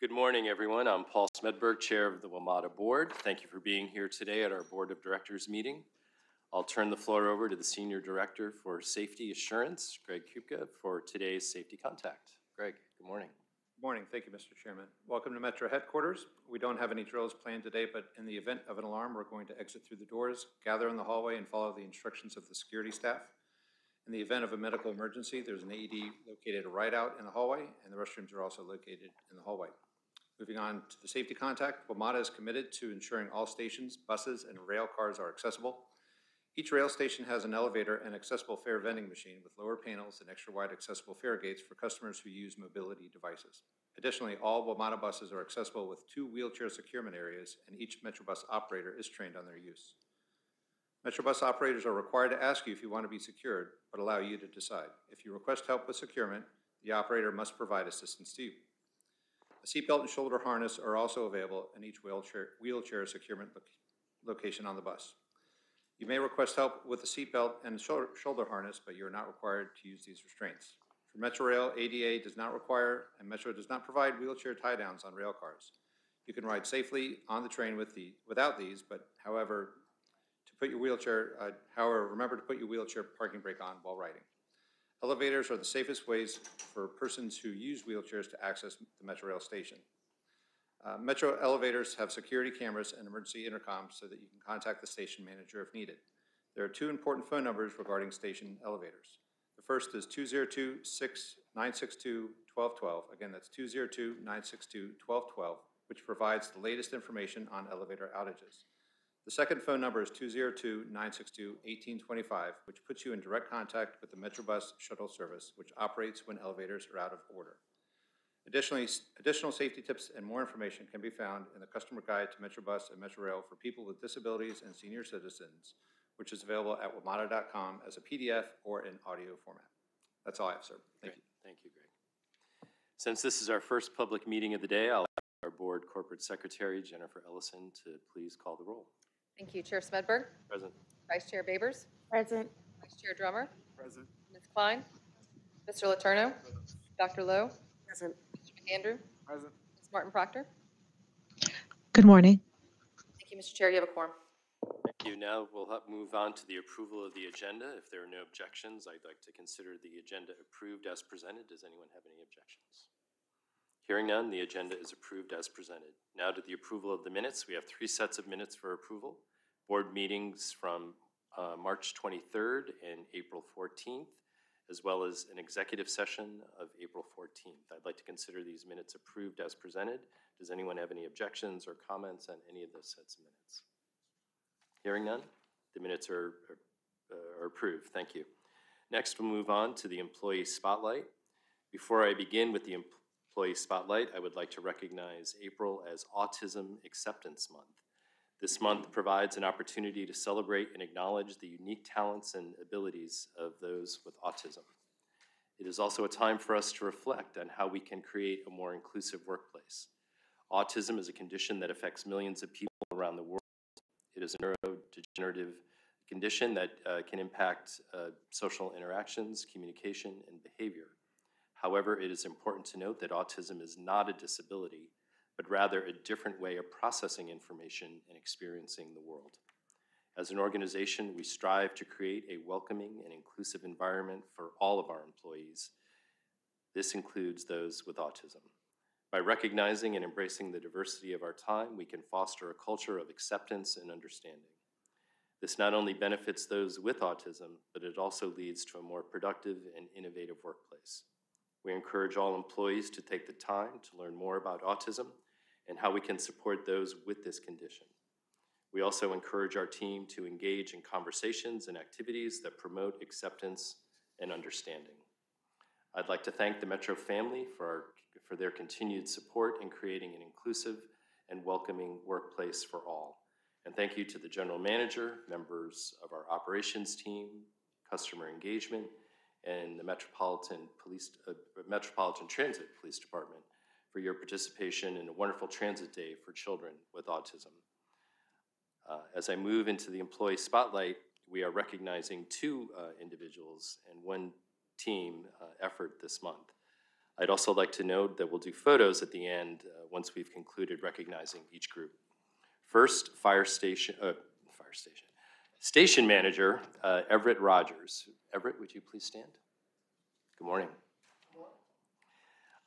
Good morning, everyone. I'm Paul Smedberg, Chair of the WMATA Board. Thank you for being here today at our Board of Directors meeting. I'll turn the floor over to the Senior Director for Safety Assurance, Greg Kupka, for today's safety contact. Greg, good morning. Good Morning. Thank you, Mr. Chairman. Welcome to Metro Headquarters. We don't have any drills planned today, but in the event of an alarm, we're going to exit through the doors, gather in the hallway, and follow the instructions of the security staff. In the event of a medical emergency, there's an AED located right out in the hallway, and the restrooms are also located in the hallway. Moving on to the safety contact, WMATA is committed to ensuring all stations, buses, and rail cars are accessible. Each rail station has an elevator and accessible fare vending machine with lower panels and extra-wide accessible fare gates for customers who use mobility devices. Additionally, all WMATA buses are accessible with two wheelchair securement areas, and each Metrobus operator is trained on their use. Metrobus operators are required to ask you if you want to be secured, but allow you to decide. If you request help with securement, the operator must provide assistance to you. A seatbelt and shoulder harness are also available in each wheelchair, wheelchair securement loc- location on the bus. You may request help with the seatbelt and shoulder, shoulder harness, but you are not required to use these restraints. For Metro Rail, ADA does not require, and Metro does not provide wheelchair tie-downs on rail cars. You can ride safely on the train with the, without these, but however, put your wheelchair, uh, however, remember to put your wheelchair parking brake on while riding. Elevators are the safest ways for persons who use wheelchairs to access the Metro Rail station. Uh, Metro elevators have security cameras and emergency intercoms so that you can contact the station manager if needed. There are two important phone numbers regarding station elevators. The first is 202-962-1212. Again, that's 202-962-1212, which provides the latest information on elevator outages. The second phone number is 202-962-1825, which puts you in direct contact with the Metrobus shuttle service, which operates when elevators are out of order. Additionally, additional safety tips and more information can be found in the customer guide to Metrobus and Metrorail for people with disabilities and senior citizens, which is available at wmata.com as a PDF or in audio format. That's all I have, sir. Thank you. Thank you, Greg. Since this is our first public meeting of the day, I'll ask our Board Corporate Secretary, Jennifer Ellison, to please call the roll. Thank you, Chair Smedberg, Present. Vice Chair Babers, Present. Vice Chair Drummer, Present. Ms. Kline, Mr. Letourneau, Dr. Loh, Present. Mr. McAndrew, Present. Ms. Martin Proctor. Good morning. Thank you, Mr. Chair, you have a quorum. Thank you. Now we'll move on to the approval of the agenda. If there are no objections, I'd like to consider the agenda approved as presented. Does anyone have any objections? Hearing none, the agenda is approved as presented. Now to the approval of the minutes. We have three sets of minutes for approval. Board meetings from uh, March 23rd and April 14th, as well as an executive session of April 14th. I'd like to consider these minutes approved as presented. Does anyone have any objections or comments on any of those sets of minutes? Hearing none, the minutes are, are- are approved. Thank you. Next, we'll move on to the employee spotlight. Before I begin with the employee spotlight, I would like to recognize April as Autism Acceptance Month. This month provides an opportunity to celebrate and acknowledge the unique talents and abilities of those with autism. It is also a time for us to reflect on how we can create a more inclusive workplace. Autism is a condition that affects millions of people around the world. It is a neurodegenerative condition that uh, can impact uh, social interactions, communication, and behavior. However, it is important to note that autism is not a disability, but rather a different way of processing information and experiencing the world. As an organization, we strive to create a welcoming and inclusive environment for all of our employees. This includes those with autism. By recognizing and embracing the diversity of our time, we can foster a culture of acceptance and understanding. This not only benefits those with autism, but it also leads to a more productive and innovative workplace. We encourage all employees to take the time to learn more about autism and how we can support those with this condition. We also encourage our team to engage in conversations and activities that promote acceptance and understanding. I'd like to thank the Metro family for, our, for their continued support in creating an inclusive and welcoming workplace for all. And thank you to the general manager, members of our operations team, customer engagement, and the Metropolitan Police, uh, Metropolitan Transit Police Department for your participation in a wonderful transit day for children with autism. Uh, As I move into the employee spotlight, we are recognizing two uh, individuals and one team uh, effort this month. I'd also like to note that we'll do photos at the end uh, once we've concluded recognizing each group. First, fire station, uh, fire station, station manager Everett Rogers. Everett, would you please stand? Good morning.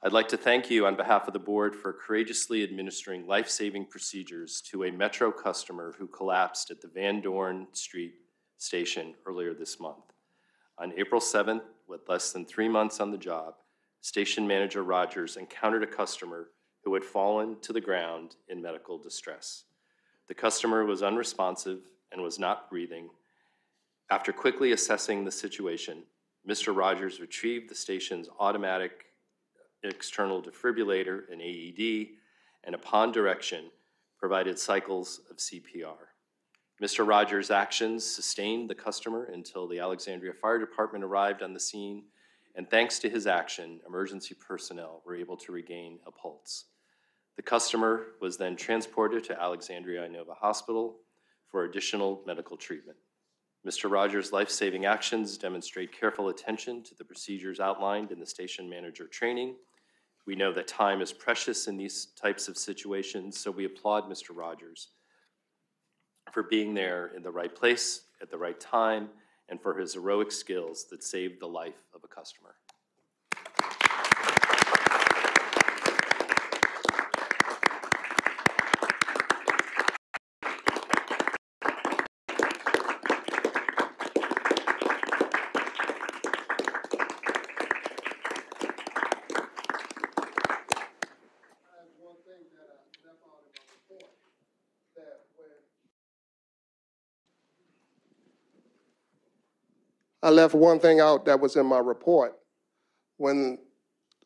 I'd like to thank you on behalf of the board for courageously administering life-saving procedures to a Metro customer who collapsed at the Van Dorn Street station earlier this month. On April 7th, with less than three months on the job, station manager Rogers encountered a customer who had fallen to the ground in medical distress. The customer was unresponsive and was not breathing. After quickly assessing the situation, Mr. Rogers retrieved the station's automatic external defibrillator, an AED, and upon direction, provided cycles of CPR. Mr. Rogers' actions sustained the customer until the Alexandria Fire Department arrived on the scene, and thanks to his action, emergency personnel were able to regain a pulse. The customer was then transported to Alexandria Inova Hospital for additional medical treatment. Mr. Rogers' life-saving actions demonstrate careful attention to the procedures outlined in the station manager training. We know that time is precious in these types of situations, so we applaud Mr. Rogers for being there in the right place at the right time and for his heroic skills that saved the life of a customer. That's one thing that I left out in my report, that when. I left one thing out that was in my report. When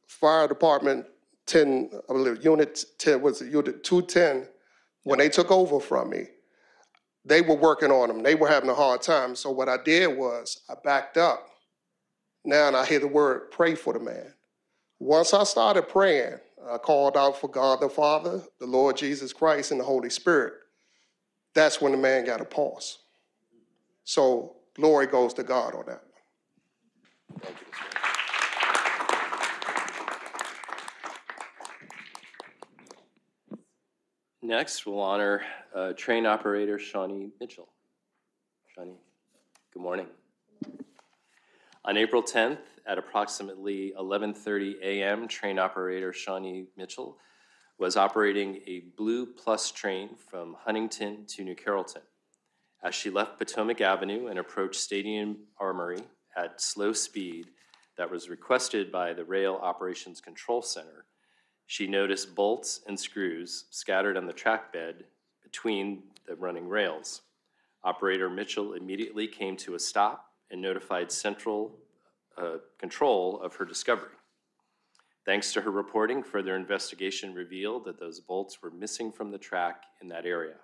fire department ten, I believe, unit ten, was it unit two-ten, when they took over from me, they were working on them. They were having a hard time. So what I did was I backed up. Now and I hear the word, pray for the man. Once I started praying, I called out for God the Father, the Lord Jesus Christ, and the Holy Spirit. That's when the man got a pulse. So glory goes to God on that. Mr. Next, we'll honor uh, train operator Shawnee Mitchell. Shawnee, good morning. On April 10th, at approximately 11:30 a.m., train operator Shawnee Mitchell was operating a Blue Plus train from Huntington to New Carrollton. As she left Potomac Avenue and approached Stadium Armory at slow speed that was requested by the Rail Operations Control Center, she noticed bolts and screws scattered on the track bed between the running rails. Operator Mitchell immediately came to a stop and notified Central uh, Control of her discovery. Thanks to her reporting, further investigation revealed that those bolts were missing from the track in that area.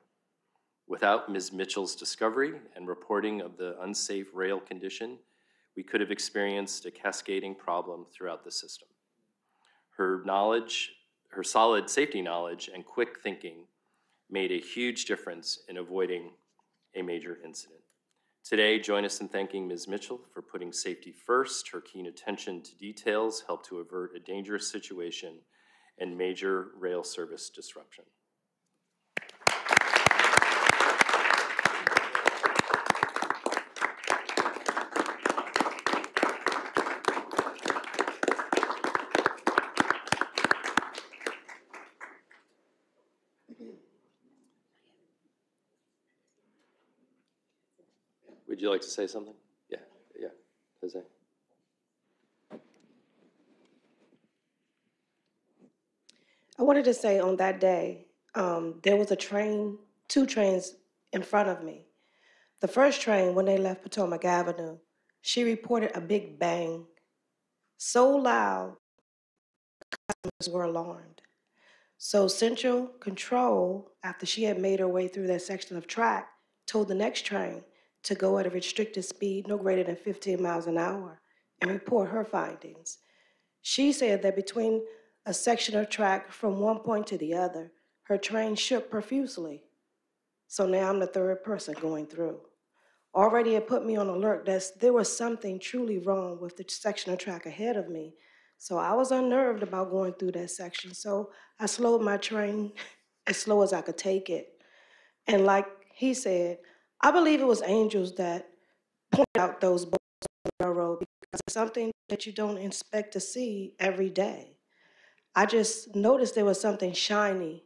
Without Ms. Mitchell's discovery and reporting of the unsafe rail condition, we could have experienced a cascading problem throughout the system. Her knowledge, her solid safety knowledge and quick thinking made a huge difference in avoiding a major incident. Today, join us in thanking Ms. Mitchell for putting safety first. Her keen attention to details helped to avert a dangerous situation and major rail service disruption. You like to say something? Yeah, yeah, Jose. I wanted to say on that day, um, there was a train, two trains in front of me. The first train, when they left Potomac Avenue, she reported a big bang, so loud, customers were alarmed. So Central Control, after she had made her way through that section of track, told the next train to go at a restricted speed no greater than 15 miles an hour and report her findings. She said that between a section of track from one point to the other, her train shook profusely. So now I'm the third person going through. Already it put me on alert that there was something truly wrong with the section of track ahead of me, So I was unnerved about going through that section. So I slowed my train as slow as I could take it. And like he said, I believe it was angels that pointed out those bolts on the railroad because it's something that you don't expect to see every day. I just noticed there was something shiny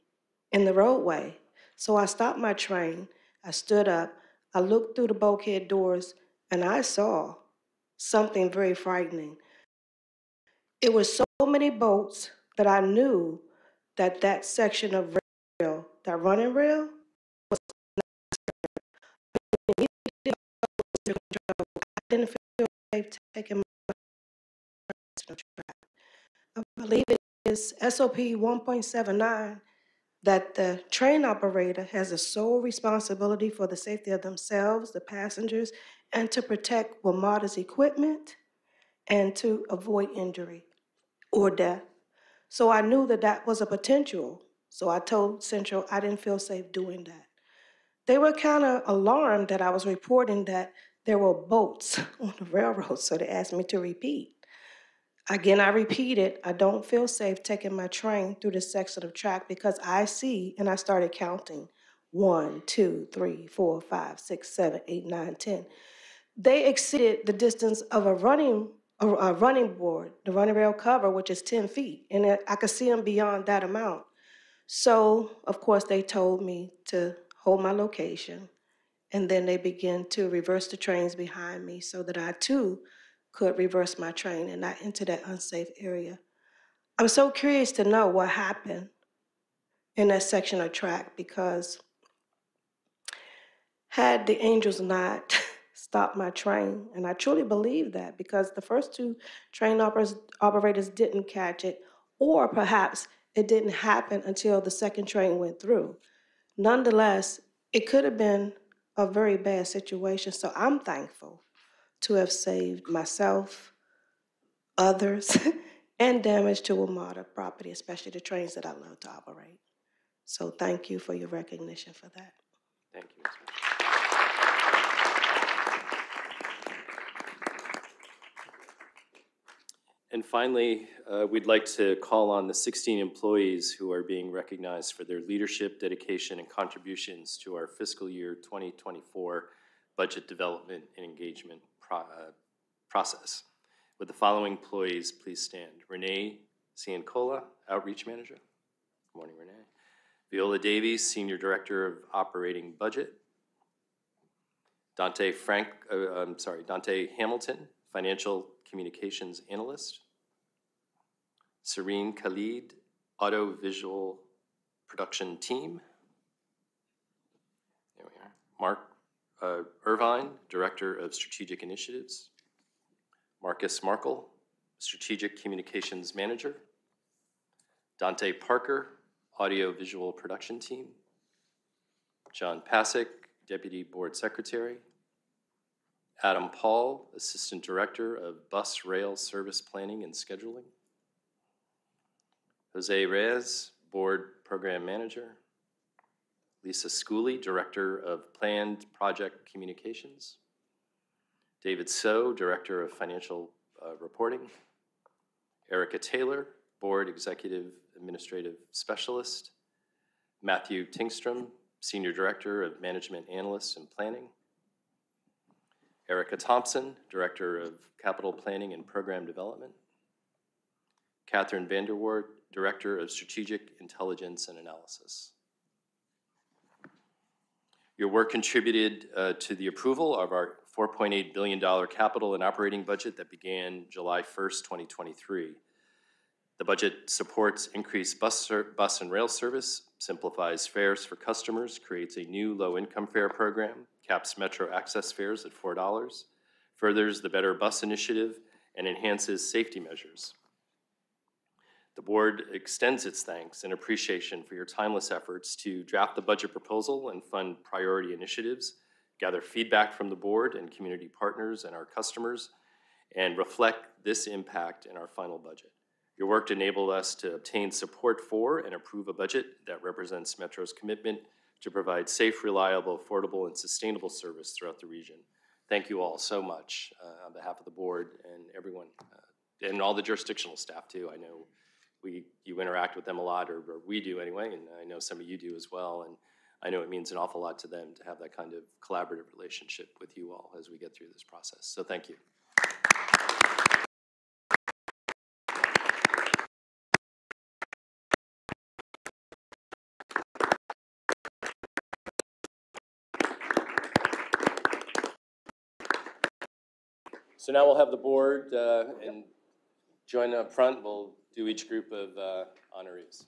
in the roadway. So I stopped my train. I stood up. I looked through the bulkhead doors and I saw something very frightening. It was so many boats that I knew that that section of rail, that running rail, safe taking my. I believe it is SOP 1.79 that the train operator has the sole responsibility for the safety of themselves, the passengers, and to protect WMATA's equipment and to avoid injury or death. So I knew that that was a potential. So I told Central I didn't feel safe doing that. They were kind of alarmed that I was reporting that there were boats on the railroad, so they asked me to repeat. Again, I repeated, I don't feel safe taking my train through this section of track because I see, and I started counting one, two, three, four, five, six, seven, eight, nine, ten. They exceeded the distance of a running a, running board, the running rail cover, which is 10 feet, and I could see them beyond that amount. So, of course, they told me to hold my location, and then they began to reverse the trains behind me so that I too could reverse my train and not enter that unsafe area. I'm so curious to know what happened in that section of track because had the angels not stopped my train, and I truly believe that because the first two train operators, operators didn't catch it, or perhaps it didn't happen until the second train went through. Nonetheless, it could have been a very bad situation, so I'm thankful to have saved myself, others, and damage to a WMATA property, especially the trains that I love to operate. So thank you for your recognition for that. Thank you. Ms. Mitchell. And finally, uh, we'd like to call on the 16 employees who are being recognized for their leadership, dedication, and contributions to our fiscal year 2024 budget development and engagement pro- uh, process. Would the following employees please stand? Renee Ciancola, Outreach Manager. Good morning, Renee. Viola Davies, Senior Director of Operating Budget. Dante Frank, uh, I'm sorry, Dante Hamilton, Financial Communications Analyst. Serene Khalid, Audio Visual Production Team. There we are. Mark uh, Irvine, Director of Strategic Initiatives. Marcus Markle, Strategic Communications Manager. Dante Parker, Audio Visual Production Team. John Pasick, Deputy Board Secretary. Adam Paul, Assistant Director of Bus Rail Service Planning and Scheduling. Jose Reyes, Board Program Manager. Lisa Schooley, Director of Planned Project Communications. David So, Director of Financial uh, Reporting. Erica Taylor, Board Executive Administrative Specialist. Matthew Tingstrom, Senior Director of Management Analysts and Planning. Erica Thompson, Director of Capital Planning and Program Development. Catherine Vanderwart, Director of Strategic Intelligence and Analysis. Your work contributed uh, to the approval of our $4.8 billion capital and operating budget that began July 1st, 2023. The budget supports increased bus, bus and rail service, simplifies fares for customers, creates a new low-income fare program, caps Metro access fares at $4, furthers the Better Bus Initiative, and enhances safety measures. The board extends its thanks and appreciation for your timeless efforts to draft the budget proposal and fund priority initiatives, gather feedback from the board and community partners and our customers, and reflect this impact in our final budget. Your work enabled us to obtain support for and approve a budget that represents Metro's commitment to provide safe, reliable, affordable, and sustainable service throughout the region. Thank you all so much uh, on behalf of the board and everyone uh, and all the jurisdictional staff too. I know we, you interact with them a lot, or, or we do anyway, and I know some of you do as well. And I know it means an awful lot to them to have that kind of collaborative relationship with you all as we get through this process. So thank you. So now we'll have the board uh, and join up front. We'll do each group of uh, honorees.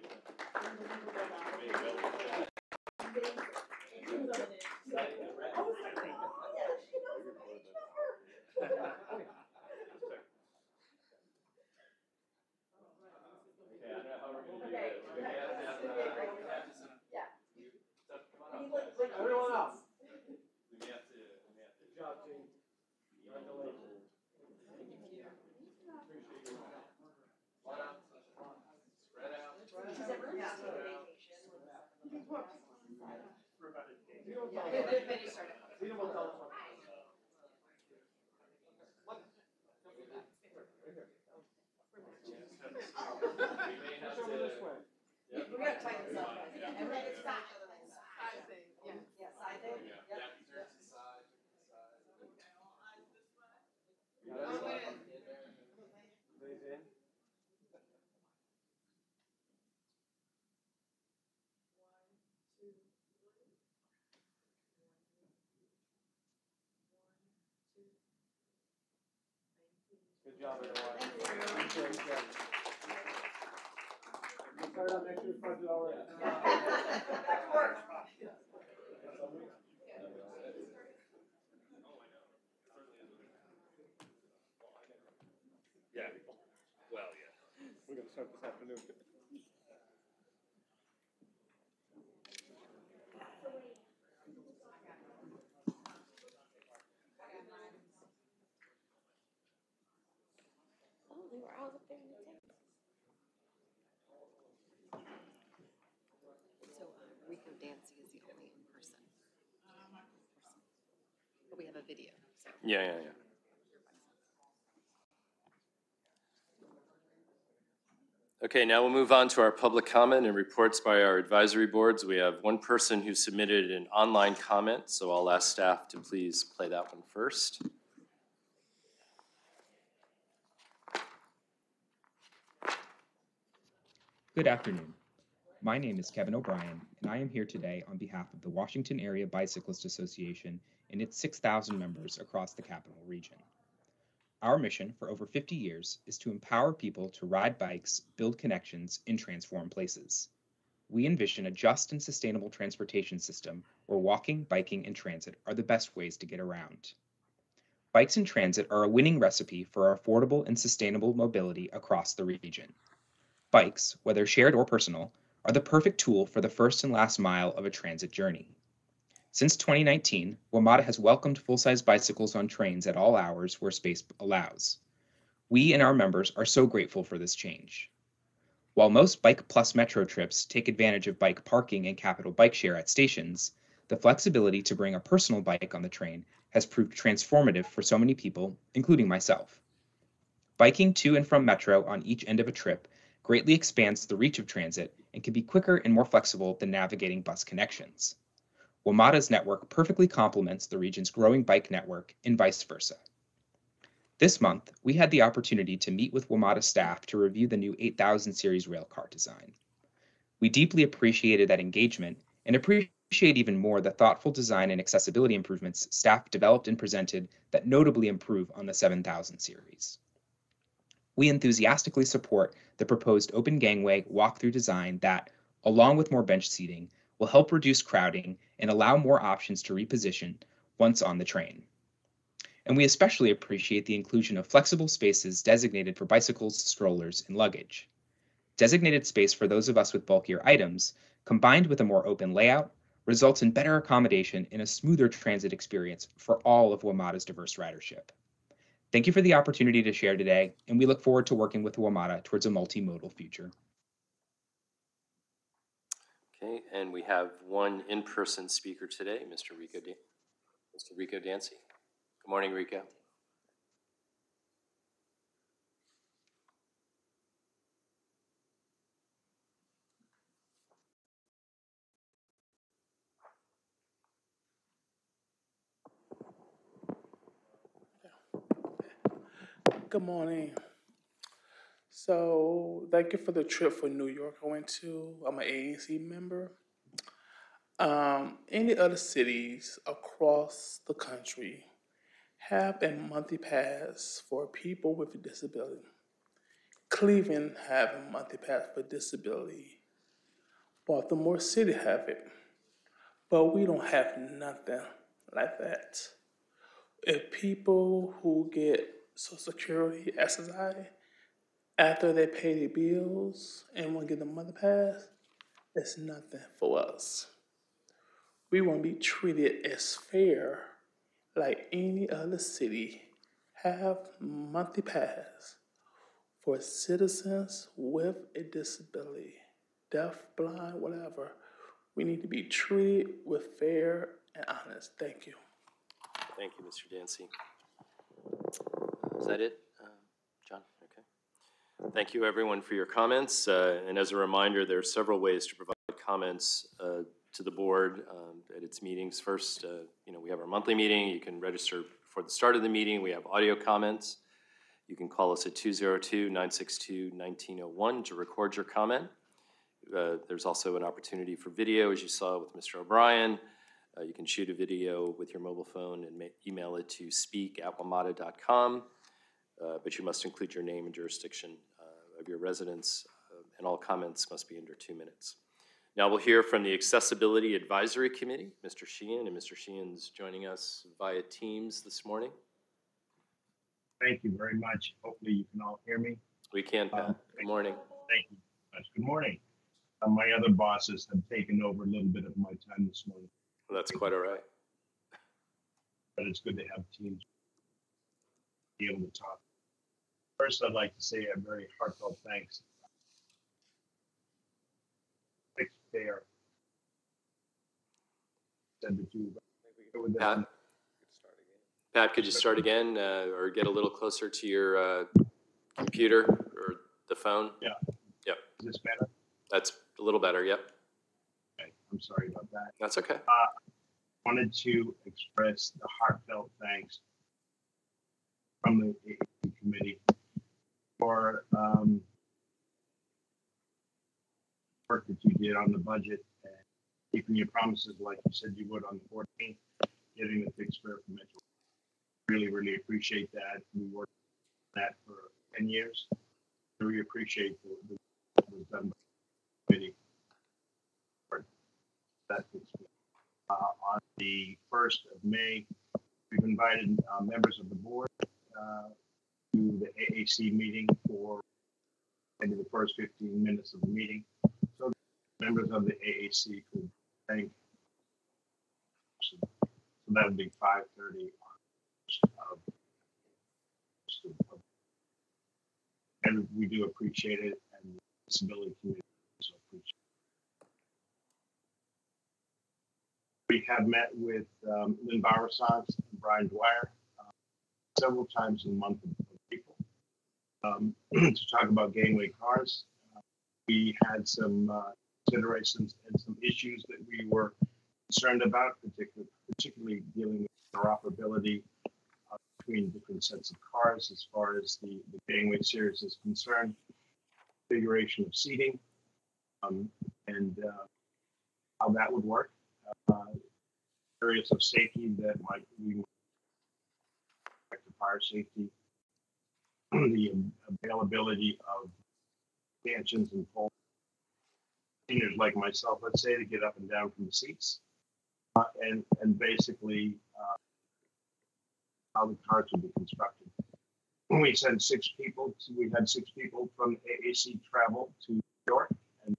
Everyone else. Good job, everyone. Great job. Start on next year's budget already. Yeah, well, yeah. We're gonna start this afternoon. So uh, Rico Dancy is the only in-person. But we have a video, so. Yeah, yeah, yeah. Okay, now we'll move on to our public comment and reports by our advisory boards. We have one person who submitted an online comment, so I'll ask staff to please play that one first. Good afternoon. My name is Kevin O'Brien, and I am here today on behalf of the Washington Area Bicyclist Association and its 6,000 members across the capital region. Our mission for over 50 years is to empower people to ride bikes, build connections, and transform places. We envision a just and sustainable transportation system where walking, biking, and transit are the best ways to get around. Bikes and transit are a winning recipe for affordable and sustainable mobility across the region. Bikes, whether shared or personal, are the perfect tool for the first and last mile of a transit journey. Since 2019, WMATA has welcomed full-size bicycles on trains at all hours where space allows. We and our members are so grateful for this change. While most Bike Plus Metro trips take advantage of bike parking and Capital Bikeshare at stations, the flexibility to bring a personal bike on the train has proved transformative for so many people, including myself. Biking to and from Metro on each end of a trip greatly expands the reach of transit and can be quicker and more flexible than navigating bus connections. WMATA's network perfectly complements the region's growing bike network and vice versa. This month, we had the opportunity to meet with WMATA staff to review the new 8000 series railcar design. We deeply appreciated that engagement and appreciate even more the thoughtful design and accessibility improvements staff developed and presented that notably improve on the 7000 series. We enthusiastically support the proposed open gangway walk-through design that, along with more bench seating, will help reduce crowding and allow more options to reposition once on the train. And we especially appreciate the inclusion of flexible spaces designated for bicycles, strollers, and luggage. Designated space for those of us with bulkier items, combined with a more open layout, results in better accommodation and a smoother transit experience for all of WMATA's diverse ridership. Thank you for the opportunity to share today, and we look forward to working with WMATA towards a multimodal future. Okay, and we have one in-person speaker today, Mr. Rico, Dan- Mr. Rico Dancy. Good morning, Rico. Good morning. So, thank you for the trip for New York I went to. I'm an AAC member. Um, any other cities across the country have a monthly pass for people with a disability. Cleveland have a monthly pass for disability. Baltimore City have it. But we don't have nothing like that. If people who get Social Security, SSI, after they pay their bills and want to get the mother pass, it's nothing for us. We want to be treated as fair like any other city. Have monthly pass for citizens with a disability, deaf, blind, whatever. We need to be treated with fair and honest. Thank you. Thank you, Mr. Dancy. Is that it. Thank you, everyone, for your comments. Uh, And as a reminder, there are several ways to provide comments uh, to the board um, at its meetings. First, uh, you know, we have our monthly meeting. You can register before the start of the meeting. We have audio comments. You can call us at 202-962-1901 to record your comment. Uh, There's also an opportunity for video, as you saw with Mr. O'Brien. Uh, You can shoot a video with your mobile phone and ma- email it to speak at uh, but you must include your name and jurisdiction of your residence, uh, and all comments must be under two minutes. Now we'll hear from the Accessibility Advisory Committee, Mr. Sheehan, and Mr. Sheehan's joining us via Teams this morning. Thank you very much. Hopefully you can all hear me. We can, Pat. Good morning. Thank you. Good morning. Uh, my other bosses have taken over a little bit of my time this morning, Well, That's quite all right. but it's good to have teams be able to talk. First, I'd like to say a very heartfelt thanks. Thanks, it to you. Pat? Pat, could you start again, uh, or get a little closer to your uh, computer or the phone? Yeah. Yep. Is this better? That's a little better, yep. Okay, I'm sorry about that. That's okay. wanted to express the heartfelt thanks from the committee for um, work that you did on the budget and keeping your promises like you said you would on the 14th, getting the fixed fare for Metro. Really, really appreciate that. We worked on that for 10 years. Really appreciate the, the what was done by the committee that uh, on the first of May. We've invited uh, members of the board uh, to the AAC meeting for maybe the first 15 minutes of the meeting. So members of the AAC could thank. So that would be 5:30 on. of- And we do appreciate it and the disability community also appreciate it. We have met with um, Lynn Bowersox and Brian Dwyer uh, several times in the month of um, to talk about gangway cars. Uh, We had some uh, considerations and some issues that we were concerned about, particularly, particularly dealing with interoperability uh, between different sets of cars as far as the, the gangway series is concerned, configuration of seating, um, and uh, how that would work. Uh, areas of safety that might affect fire safety, the availability of stanchions and poles. Seniors like myself, let's say, to get up and down from the seats, uh, and and basically uh, how the cars would be constructed. We sent six people, to, we had six people from AAC travel to New York, and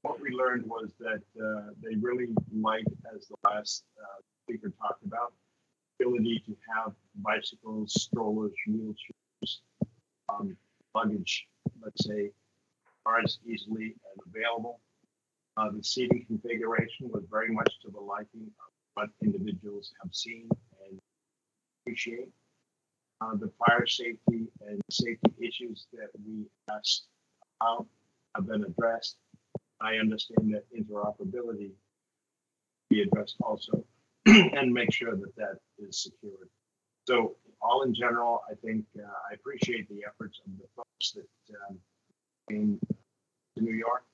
what we learned was that uh, they really like, as the last uh, speaker talked about, ability to have bicycles, strollers, wheelchairs, um, luggage, let's say, cars easily and available. Uh, the seating configuration was very much to the liking of what individuals have seen and appreciate. Uh, the fire safety and safety issues that we asked about have been addressed. I understand that interoperability be addressed also and make sure that that is secured. So all in general, I think uh, I appreciate the efforts of the folks that um, came to New York.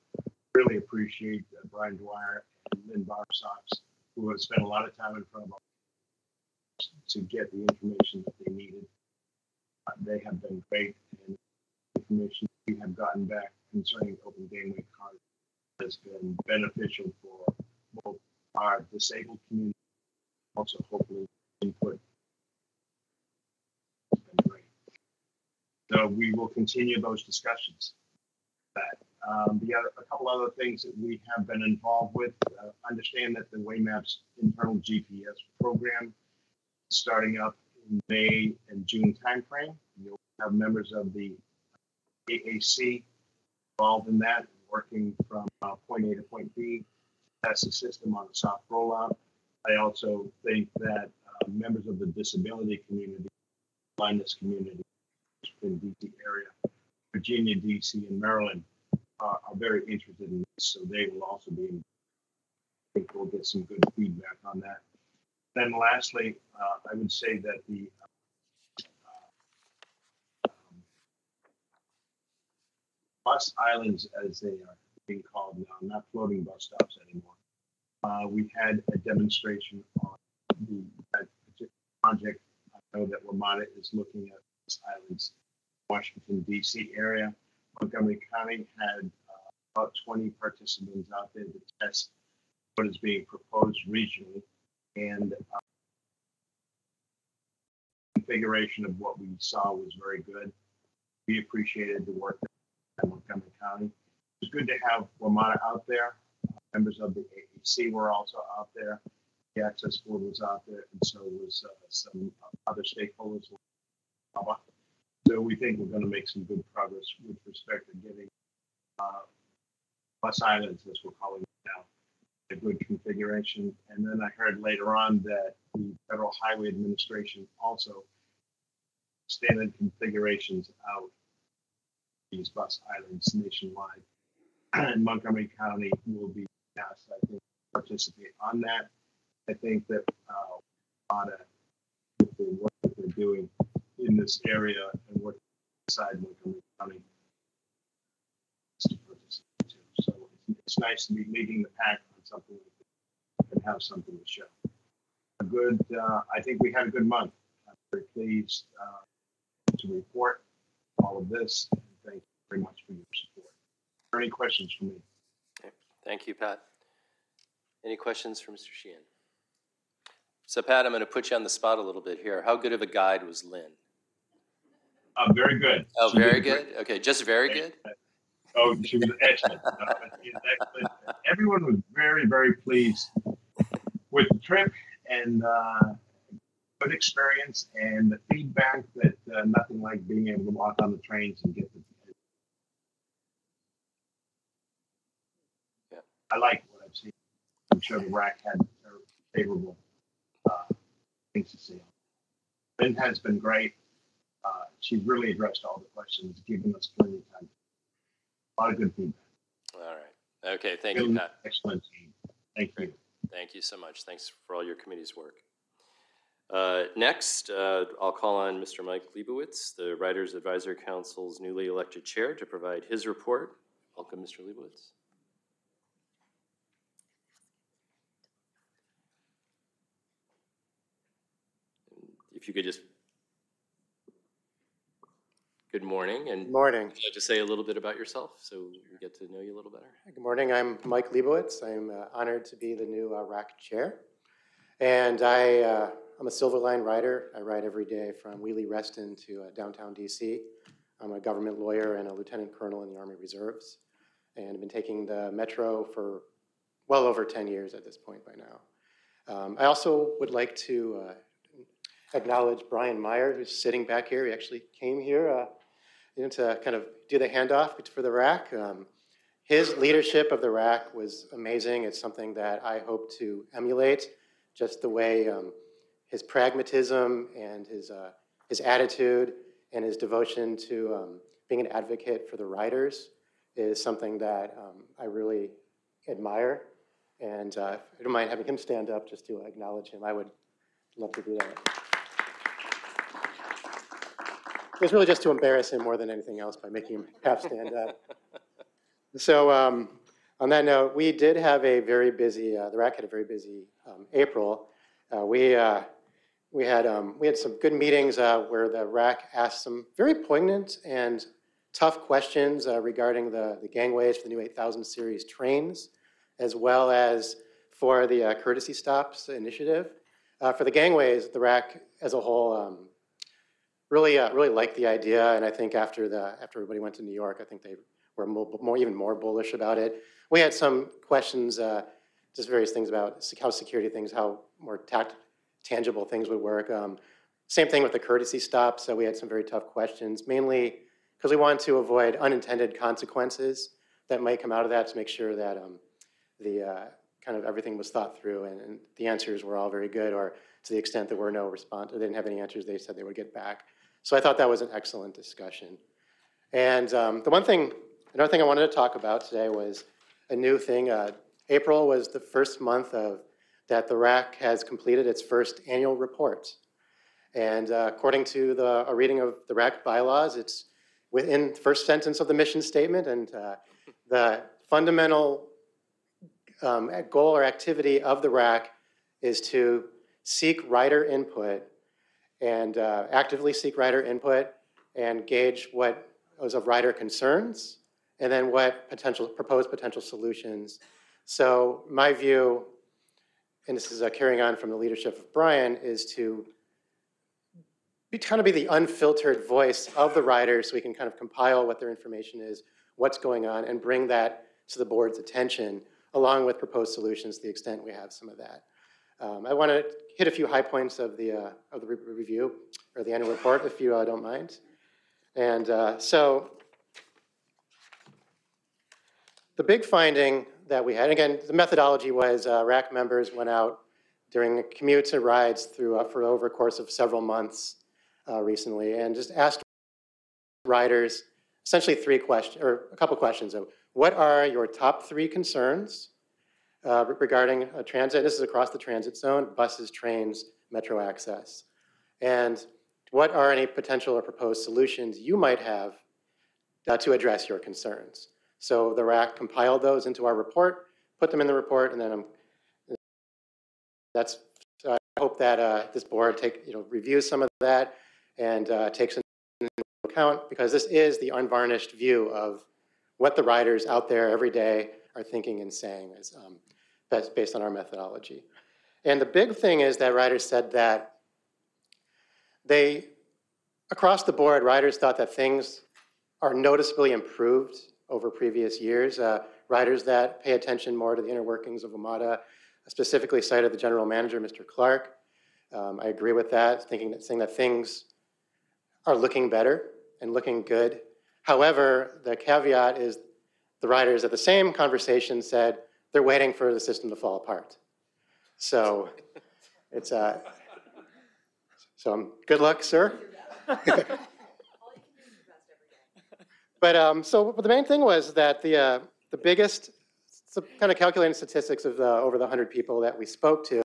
Really appreciate uh, Brian Dwyer and Lynn Bowersox, who have spent a lot of time in front of us to get the information that they needed. Uh, they have been great, and information we have gotten back concerning open cards has been beneficial for both our disabled community, also hopefully input. So we will continue those discussions. That um, the other, a couple other things that we have been involved with. Uh, understand that the Waymaps internal GPS program is starting up in May and June timeframe. You'll have members of the AAC involved in that, working from uh, point A to point B. That's the system on a soft rollout. I also think that uh, members of the disability community, blindness community, in DC area, Virginia, DC, and Maryland are, are very interested in this, so they will also be. I think we'll get some good feedback on that. Then lastly, uh, I would say that the uh, um, bus islands, as they are being called now, not floating bus stops anymore. Uh, we had a demonstration on the particular project. I know that WMATA is looking at islands, Washington D.C. area. Montgomery County had uh, about 20 participants out there to test what is being proposed regionally and uh, configuration of what we saw was very good. We appreciated the work at Montgomery County. It was good to have WMATA out there. Members of the AAC were also out there. The Access Board was out there, and so was uh, some other stakeholders. So we think we're going to make some good progress with respect to getting uh, bus islands, as we're calling it now, a good configuration. And then I heard later on that the Federal Highway Administration also standard configurations out these bus islands nationwide. And Montgomery County will be asked, I think, participate on that. I think that uh, ought to, with the work that they're doing in this area and work inside Montgomery County. to participate too. So it's- nice to be leading the pack on something like and have something to show. A good, uh, I think we had a good month. I'm very pleased uh, to report all of this. And thank you very much for your support. Are any questions for me? Thank you, Pat. Any questions for Mr. Sheehan? So Pat, I'm going to put you on the spot a little bit here. How good of a guide was Lynn? Uh, very good. Oh, She did very great. good? Okay, just very good? Oh, she was excellent. She was excellent. Everyone was very, very pleased with the trip and uh, good experience and the feedback that uh, nothing like being able to walk on the trains and get the. Yeah. I like what I've seen. I'm sure the RAC had favorable uh, things to say. Lynn has been great. Uh, She's really addressed all the questions, given us plenty of time. A lot of good feedback. All right. Okay, thank you, Pat. Excellent team. Thank you. Thank you so much. Thanks for all your committee's work. Uh, Next, uh, I'll call on Mr. Mike Leibowitz, the Riders Advisory Council's newly elected chair, to provide his report. Welcome, Mr. Leibowitz. If you could just, good morning, and Good morning. would you like to say a little bit about yourself so we get to know you a little better? Good morning. I'm Mike Leibowitz. I'm uh, honored to be the new uh, RAC chair. And I, uh, I'm a Silver Line rider. I ride every day from Wiehle-Reston to uh, downtown DC. I'm a government lawyer and a lieutenant colonel in the Army Reserves. And I've been taking the Metro for well over 10 years at this point by now. Um, I also would like to uh, acknowledge Brian Meyer, who's sitting back here. He actually came here uh, you know, to kind of do the handoff for the RAC. Um, his leadership of the RAC was amazing. It's something that I hope to emulate, just the way um, his pragmatism and his, uh, his attitude and his devotion to um, being an advocate for the riders is something that um, I really admire. And uh, you don't mind having him stand up just to acknowledge him, I would love to do that. It was really just to embarrass him more than anything else by making him half stand up. So um, on that note, we did have a very busy, uh, the RAC had a very busy um, April. Uh, we, uh, we, had, um, we had some good meetings uh, where the RAC asked some very poignant and tough questions uh, regarding the, the gangways for the new 8000 series trains, as well as for the uh, courtesy stops initiative. Uh, for the gangways, the RAC as a whole um, really, uh, really liked the idea, and I think after the after everybody went to New York, I think they were more, more even more bullish about it. We had some questions, uh, just various things about how security things, how more tact, tangible things would work. Um, same thing with the courtesy stops. So we had some very tough questions, mainly because we wanted to avoid unintended consequences that might come out of that to make sure that um, the uh, kind of everything was thought through and, and the answers were all very good, or to the extent there were no response, or they didn't have any answers, they said they would get back. So I thought that was an excellent discussion. And um, the one thing, another thing I wanted to talk about today was a new thing. Uh, April was the first month of that the RAC has completed its first annual report. And uh, according to the, a reading of the RAC bylaws, it's within the first sentence of the mission statement, and uh, the fundamental um, goal or activity of the RAC is to seek rider input and uh, actively seek rider input and gauge what was of rider concerns and then what potential proposed potential solutions. So my view, and this is uh, carrying on from the leadership of Brian, is to be, kind of be the unfiltered voice of the riders so we can kind of compile what their information is, what's going on, and bring that to the board's attention along with proposed solutions to the extent we have some of that. Um, I want to hit a few high points of the, uh, of the re- review or the annual report, if you uh, don't mind. And uh, so the big finding that we had, again, the methodology was uh, RAC members went out during commutes and rides through, uh, for over a course of several months uh, recently and just asked riders essentially three questions, or a couple questions. of What are your top three concerns uh, regarding transit? This is across the transit zone, buses, trains, metro access. And what are any potential or proposed solutions you might have uh, to address your concerns? So the RAC compiled those into our report, put them in the report, and then um, that's, so I hope that uh, this board take, you know, reviews some of that and uh, takes into account because this is the unvarnished view of what the riders out there every day are thinking and saying is um, that's based on our methodology. And the big thing is that riders said that they, across the board, riders thought that things are noticeably improved over previous years. Uh, riders that pay attention more to the inner workings of WMATA specifically cited the general manager, Mr. Clark. Um, I agree with that, thinking that, saying that things are looking better and looking good. However, the caveat is the riders at the same conversation said they're waiting for the system to fall apart. So it's, uh, so um, good luck, sir. But, um, so but the main thing was that the, uh, the biggest, so kind of calculating statistics of the, over the 100 people that we spoke to,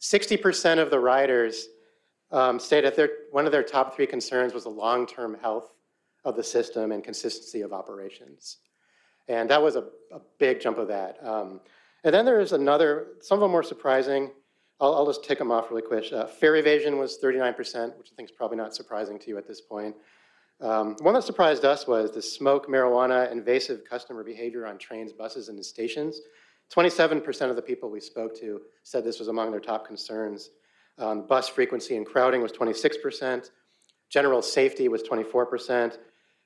60% of the riders um, stated their, one of their top three concerns was the long-term health of the system and consistency of operations. And that was a, a big jump of that. Um, and then there's another, some of them more surprising. I'll, I'll just tick them off really quick. Uh, fare evasion was 39%, which I think is probably not surprising to you at this point. Um, one that surprised us was the smoke, marijuana, invasive customer behavior on trains, buses, and stations. 27% of the people we spoke to said this was among their top concerns. Um, bus frequency and crowding was 26%. General safety was 24%.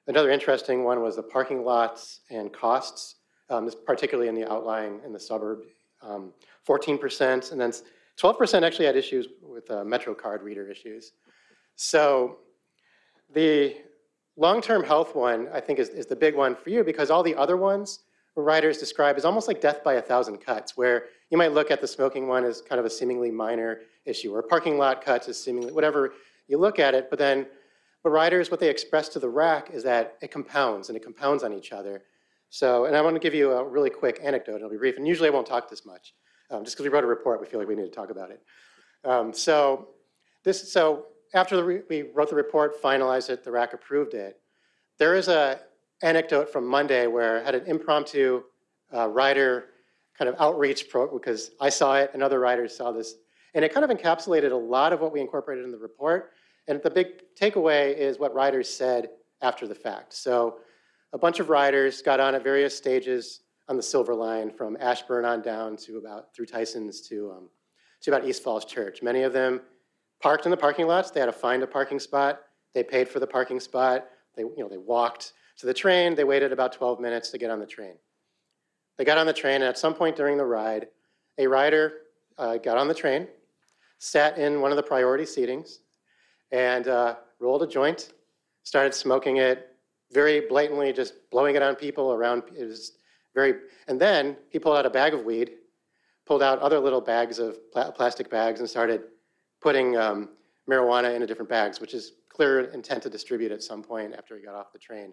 Another interesting one was the parking lots and costs, um, particularly in the outlying, in the suburb, um, 14%. And then 12% actually had issues with uh, MetroCard reader issues. So the long-term health one, I think, is, is the big one for you because all the other ones riders describe as almost like death by a thousand cuts, where you might look at the smoking one as kind of a seemingly minor issue, or parking lot cuts as seemingly, whatever you look at it, but then what riders, what they express to the RAC is that it compounds, and it compounds on each other. So, and I want to give you a really quick anecdote, it'll be brief, and usually I won't talk this much. Um, just because we wrote a report, we feel like we need to talk about it. Um, so, this, so after the, we wrote the report, finalized it, the RAC approved it, there is a anecdote from Monday where I had an impromptu uh, rider kind of outreach pro because I saw it and other riders saw this. And it kind of encapsulated a lot of what we incorporated in the report. And the big takeaway is what riders said after the fact. So a bunch of riders got on at various stages on the Silver Line from Ashburn on down to about through Tysons to, um, to about East Falls Church. Many of them parked in the parking lots. They had to find a parking spot. They paid for the parking spot. They, you know, they walked to the train. They waited about 12 minutes to get on the train. They got on the train, and at some point during the ride, a rider uh, got on the train, sat in one of the priority seatings, and uh, rolled a joint, started smoking it very blatantly, just blowing it on people around. It was very, and then he pulled out a bag of weed, pulled out other little bags of pla plastic bags, and started putting um, marijuana into different bags, which is clear intent to distribute at some point after he got off the train,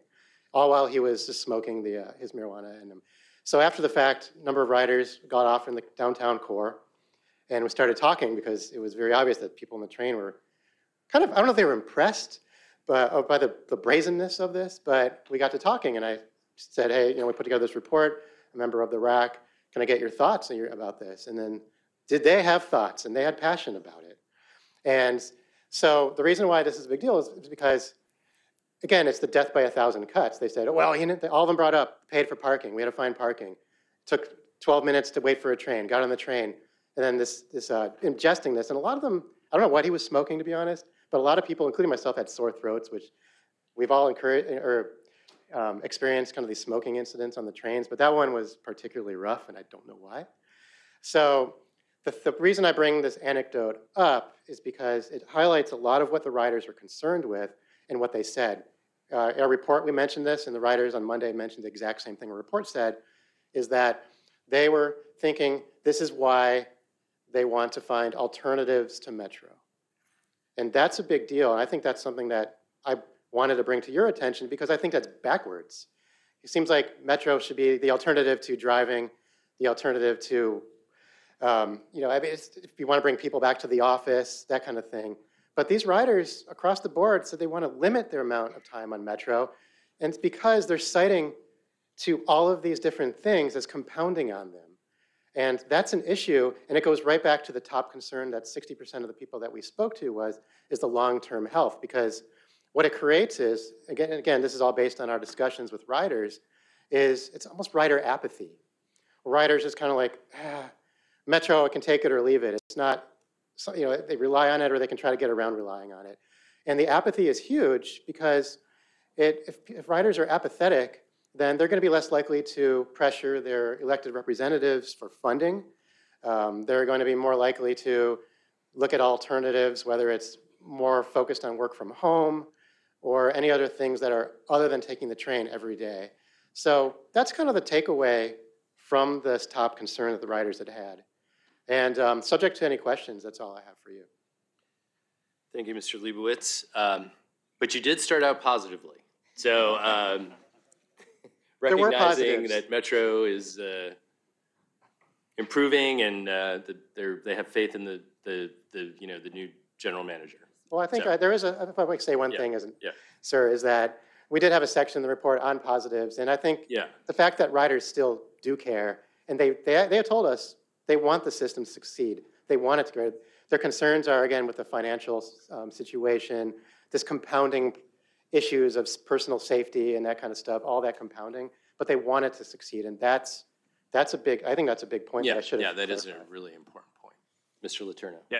all while he was just smoking the, uh, his marijuana. And, um, so after the fact, a number of riders got off in the downtown core, and we started talking because it was very obvious that people in the train were kind of, I don't know if they were impressed but, uh, by the, the brazenness of this, but we got to talking, and I said, hey, you know, we put together this report, a member of the RAC, can I get your thoughts about this? And then did they have thoughts? And they had passion about it. And so the reason why this is a big deal is, is because, again, it's the death by a thousand cuts. They said, well, you know, all of them brought up paid for parking. We had to find parking. It took 12 minutes to wait for a train. Got on the train, and then this this uh, ingesting this. And a lot of them, I don't know what he was smoking to be honest, but a lot of people, including myself, had sore throats, which we've all encouraged or um, experienced kind of these smoking incidents on the trains. But that one was particularly rough, and I don't know why. So the, the reason I bring this anecdote up is because it highlights a lot of what the riders were concerned with and what they said. Uh, our report, we mentioned this, and the riders on Monday mentioned the exact same thing a report said, is that they were thinking this is why they want to find alternatives to Metro. And that's a big deal, and I think that's something that I wanted to bring to your attention because I think that's backwards. It seems like Metro should be the alternative to driving, the alternative to um, you know, I mean, if you want to bring people back to the office, that kind of thing. But these riders across the board said they want to limit their amount of time on Metro, and it's because they're citing to all of these different things as compounding on them. And that's an issue, and it goes right back to the top concern that 60% of the people that we spoke to was, is the long-term health, because what it creates is, again, again, this is all based on our discussions with riders, is it's almost rider apathy. Riders just kind of like, ah, Metro can take it or leave it. It's not, you know, they rely on it or they can try to get around relying on it. And the apathy is huge because it, if, if riders are apathetic, then they're going to be less likely to pressure their elected representatives for funding. Um, they're going to be more likely to look at alternatives, whether it's more focused on work from home or any other things that are other than taking the train every day. So that's kind of the takeaway from this top concern that the riders had had. And um, subject to any questions, that's all I have for you. Thank you, Mr. Leibowitz. Um, But you did start out positively. So um, recognizing positives. that Metro is uh, improving and uh, that they're, have faith in the, the, the, you know, the new general manager. Well, I think So- uh, there is a, if I might say one Yeah, thing, as yeah. sir, is that we did have a section in the report on positives, and I think Yeah, the fact that riders still do care, and they, they, they have told us they want the system to succeed. They want it to go. Their concerns are, again, with the financial um, situation, this compounding issues of personal safety and that kind of stuff, all that compounding, but they want it to succeed, and that's, that's a big, I think that's a big point that yeah, I should yeah, have that is a really important point. Mr. Letourneau? Yeah,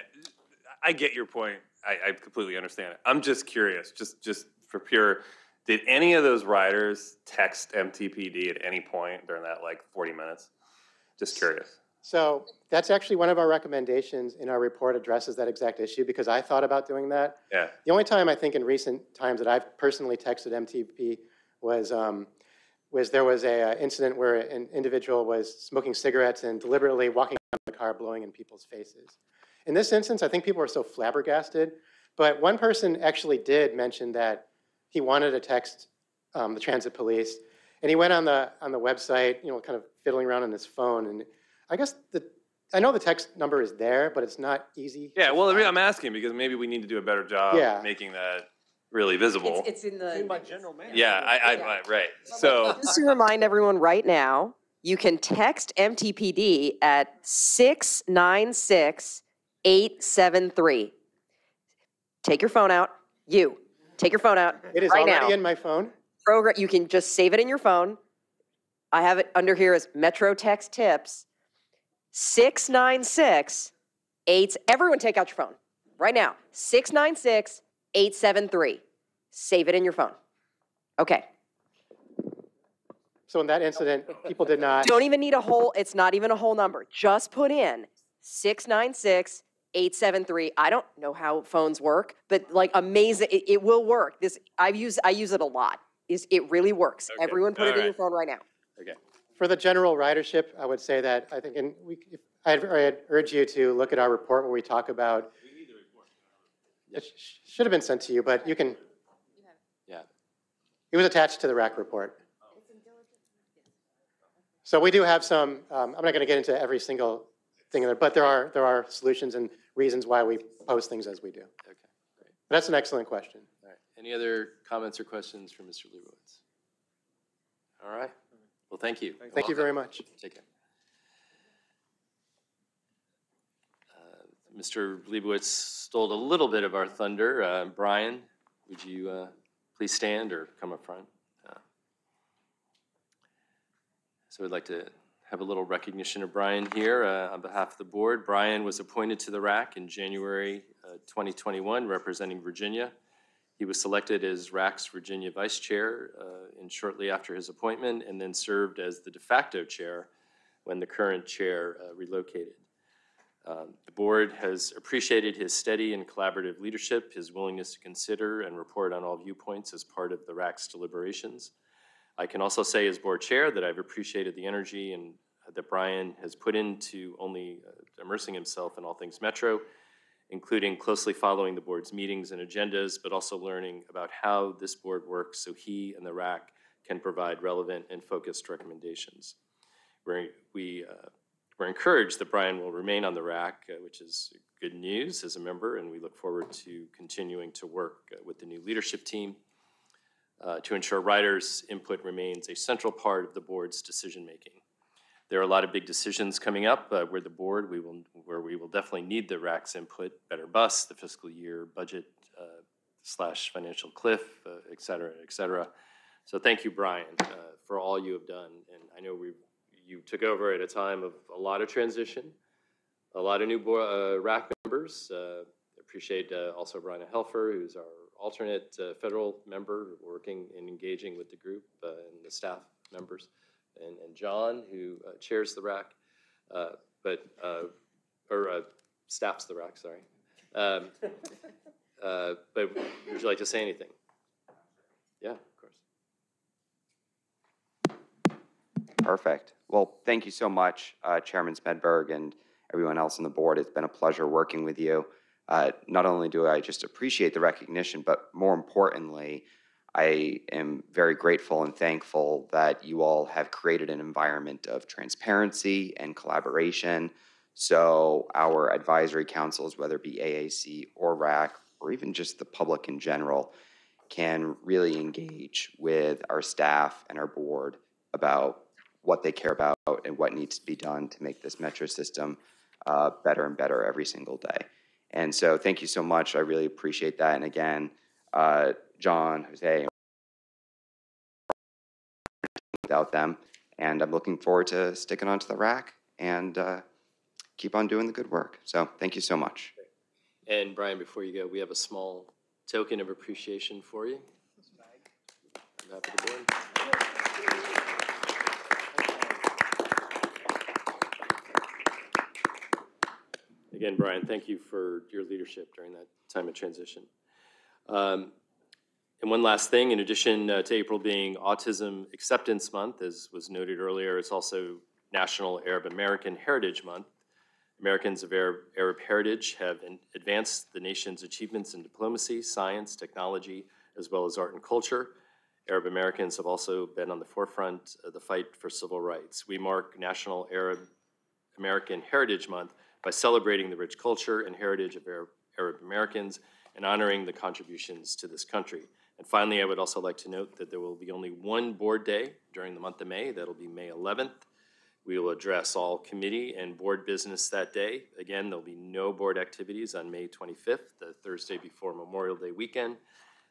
I get your point. I, I completely understand it. I'm just curious, just, just for pure, did any of those riders text MTPD at any point during that like 40 minutes? Just curious. So that's actually one of our recommendations in our report addresses that exact issue, because I thought about doing that. Yeah. The only time I think in recent times that I've personally texted MTP was, um, was there was a uh, incident where an individual was smoking cigarettes and deliberately walking around the car blowing in people's faces. In this instance, I think people were so flabbergasted, but one person actually did mention that he wanted to text um, the transit police, and he went on the, on the website, you know, kind of fiddling around on his phone, and I guess the, I know the text number is there, but it's not easy. Yeah, well, I mean, find. I'm asking because maybe we need to do a better job Yeah. making that really visible. It's, it's in the. in Yeah, I, I, Yeah. I- right. So, Just to remind everyone right now, you can text MTPD at 696 873. Take your phone out. You, take your phone out It is right now. already in my phone. Program, you can just save it in your phone. I have it under here as Metro Text Tips. 696 8, everyone take out your phone right now. 696 873. Save it in your phone. Okay. So in that incident, people did not. Don't even need a whole, it's not even a whole number. Just put in 696 873. I don't know how phones work, but like amazing, it, it will work. This, I've used, I use it a lot. Is It really works. Okay, Everyone put it in your phone right now. Okay. For the general ridership, I would say that I think, and we, if- I'd, I'd urge you to look at our report where we talk about. We need It sh- should have been sent to you, but you can, Yeah, it was attached to the RAC report. So we do have some, um, I'm not going to get into every single thing in there, but there are, there are solutions and reasons why we post things as we do. okay, great. That's an excellent question. All right. Any other comments or questions from Mr. Leibowitz? All right. Well, thank you. Thank you very much. Take care. Uh, Mr. Leibowitz stole a little bit of our thunder. Uh, Brian, would you uh, please stand or come up front? Uh, So we'd like to have a little recognition of Brian here uh, on behalf of the board. Brian was appointed to the RAC in January uh, 2021, representing Virginia. He was selected as RAC's Virginia Vice Chair uh, and shortly after his appointment, and then served as the de facto chair when the current chair uh, relocated. Um, The board has appreciated his steady and collaborative leadership, his willingness to consider and report on all viewpoints as part of the RAC's deliberations. I can also say as board chair that I've appreciated the energy and that Brian has put into only uh, immersing himself in all things Metro, including closely following the board's meetings and agendas, but also learning about how this board works so he and the RAC can provide relevant and focused recommendations. We're, we, uh, we're encouraged that Brian will remain on the RAC, uh, which is good news as a member, and we look forward to continuing to work uh, with the new leadership team uh, to ensure riders' input remains a central part of the board's decision-making. There are a lot of big decisions coming up uh, where the board, we will, where we will definitely need the RAC's input, better bus, the fiscal year budget uh, slash financial cliff, uh, et cetera, et cetera. So thank you, Brian, uh, for all you have done. And I know we, you took over at a time of a lot of transition, a lot of new bo- uh, RAC members. Uh, Appreciate uh, also Brian Helfer, who's our alternate uh, federal member, working and engaging with the group uh, and the staff members, and, and John, who uh, chairs the RAC, uh, but, uh, or uh, staffs the RAC, sorry. Um, uh, But would you like to say anything? Yeah, of course. Perfect. Well, thank you so much, Chairman Smedberg and everyone else on the board. It's been a pleasure working with you. Not only do I just appreciate the recognition, but more importantly, I am very grateful and thankful that you all have created an environment of transparency and collaboration. So our advisory councils, whether it be AAC or RAC, or even just the public in general, can really engage with our staff and our board about what they care about and what needs to be done to make this metro system uh, better and better every single day. And so, thank you so much. I really appreciate that. And again, uh, John, Jose, without them, and I'm looking forward to sticking onto the RAC and uh, keep on doing the good work. So, thank you so much. And Brian, before you go, we have a small token of appreciation for you. Board. Again, Brian, thank you for your leadership during that time of transition. Um, And one last thing, in addition uh, to April being Autism Acceptance Month, as was noted earlier, it's also National Arab American Heritage Month. Americans of Arab, Arab heritage have advanced the nation's achievements in diplomacy, science, technology, as well as art and culture. Arab Americans have also been on the forefront of the fight for civil rights. We mark National Arab American Heritage Month by celebrating the rich culture and heritage of Arab, Arab Americans and honoring the contributions to this country. And finally, I would also like to note that there will be only one board day during the month of May. That'll be May 11th. We will address all committee and board business that day. Again, there'll be no board activities on May 25th, the Thursday before Memorial Day weekend.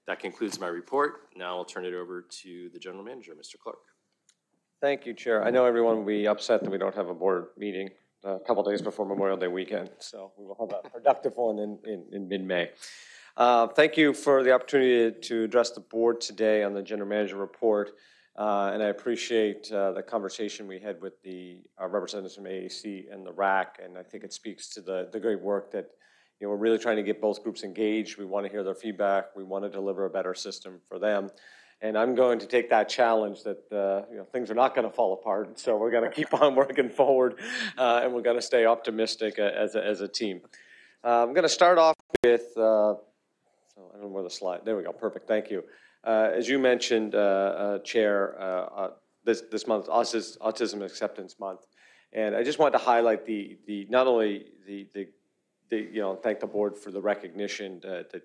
That concludes my report. Now I'll turn it over to the general manager, Mr. Clark. Thank you, Chair. I know everyone will be upset that we don't have a board meeting a couple days before Memorial Day weekend, so we will have a productive one in, in, in mid-May. Uh, Thank you for the opportunity to address the board today on the general manager report. Uh, And I appreciate uh, the conversation we had with the uh, representatives from AAC and the RAC. And I think it speaks to the, the great work that, you know, we're really trying to get both groups engaged. We want to hear their feedback. We want to deliver a better system for them. And I'm going to take that challenge that, uh, you know, things are not going to fall apart. So we're going to keep on working forward, uh, and we're going to stay optimistic as a, as a team. I'm going to start off with, so I don't know where the slide, there we go, perfect, thank you. Uh, As you mentioned, uh, uh, Chair, uh, uh, this, this month, Autis- Autism Acceptance Month. And I just wanted to highlight the, the, not only the, the, the, you know, thank the board for the recognition that, that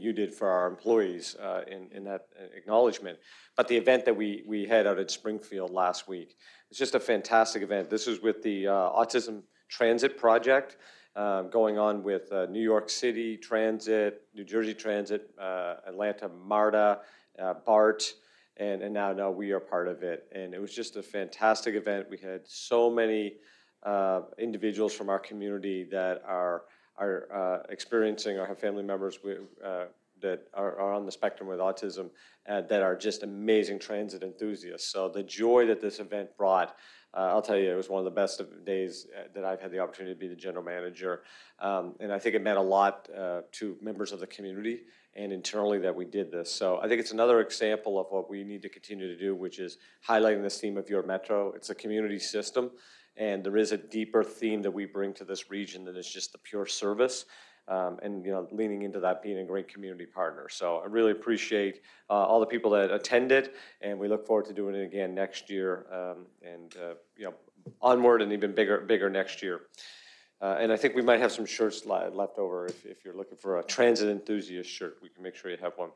you did for our employees uh, in, in that acknowledgement, but the event that we, we had out at Springfield last week. It's just a fantastic event. This was with the uh, Autism Transit Project, uh, going on with uh, New York City Transit, New Jersey Transit, uh, Atlanta MARTA, uh, BART, and, and now, now we are part of it. And it was just a fantastic event. We had so many uh, individuals from our community that are, are uh, experiencing or have family members with, uh, that are, are on the spectrum with autism that are just amazing transit enthusiasts. So the joy that this event brought, uh, I'll tell you, it was one of the best of days uh, that I've had the opportunity to be the general manager. Um, and I think it meant a lot uh, to members of the community and internally that we did this. So I think it's another example of what we need to continue to do, which is highlighting this theme of your metro. It's a community system, and there is a deeper theme that we bring to this region that is just the pure service. Um, and you know, leaning into that being a great community partner. So I really appreciate uh, all the people that attended, and we look forward to doing it again next year, um, and uh, you know, onward and even bigger, bigger next year. Uh, and I think we might have some shirts left over if, if you're looking for a transit enthusiast shirt. We can make sure you have one.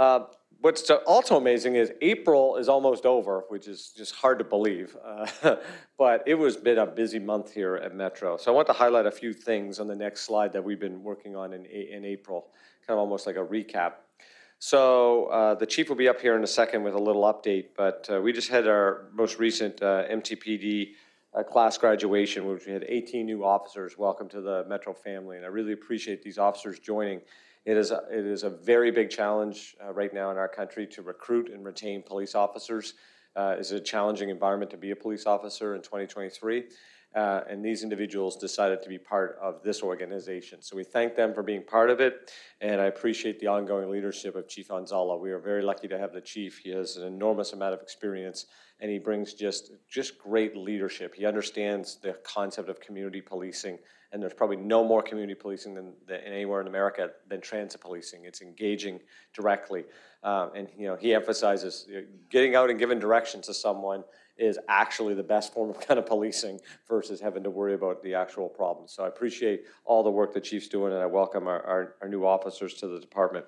Uh, what's also amazing is April is almost over, which is just hard to believe. Uh, but it was been a busy month here at Metro. So I want to highlight a few things on the next slide that we've been working on in, in April, kind of almost like a recap. So uh, the chief will be up here in a second with a little update, but uh, we just had our most recent uh, MTPD uh, class graduation, which we had 18 new officers. Welcome to the Metro family, and I really appreciate these officers joining. It is a, it is a very big challenge uh, right now in our country to recruit and retain police officers. Uh, it's a challenging environment to be a police officer in 2023. uh, and these individuals decided to be part of this organization. So we thank them for being part of it, and I appreciate the ongoing leadership of Chief Anzallo. We are very lucky to have the chief. He has an enormous amount of experience, and he brings just, just great leadership. He understands the concept of community policing, and there's probably no more community policing than, than anywhere in America than transit policing. It's engaging directly, um, and you know he emphasizes you know, getting out and giving directions to someone is actually the best form of kind of policing versus having to worry about the actual problem. So I appreciate all the work the chief's doing, and I welcome our, our, our new officers to the department.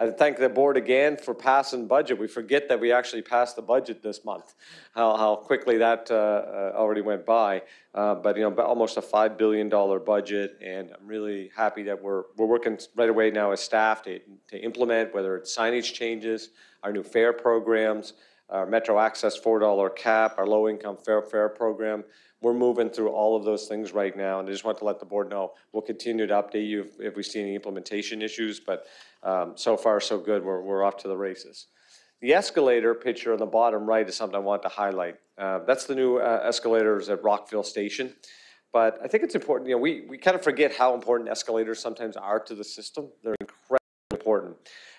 I thank the board again for passing budget. We forget that we actually passed the budget this month, how, how quickly that uh, uh, already went by. Uh, but, you know, almost a $5 billion budget, and I'm really happy that we're, we're working right away now as staff to, to implement, whether it's signage changes, our new fare programs, our Metro Access $4 cap, our low-income fair fare program. We're moving through all of those things right now, and I just want to let the board know, we'll continue to update you if, if we see any implementation issues, but um, so far, so good. We're, we're off to the races. The escalator picture on the bottom right is something I want to highlight. Uh, that's the new uh, escalators at Rockville Station. But I think it's important, you know, we, we kind of forget how important escalators sometimes are to the system. They're incredibly important.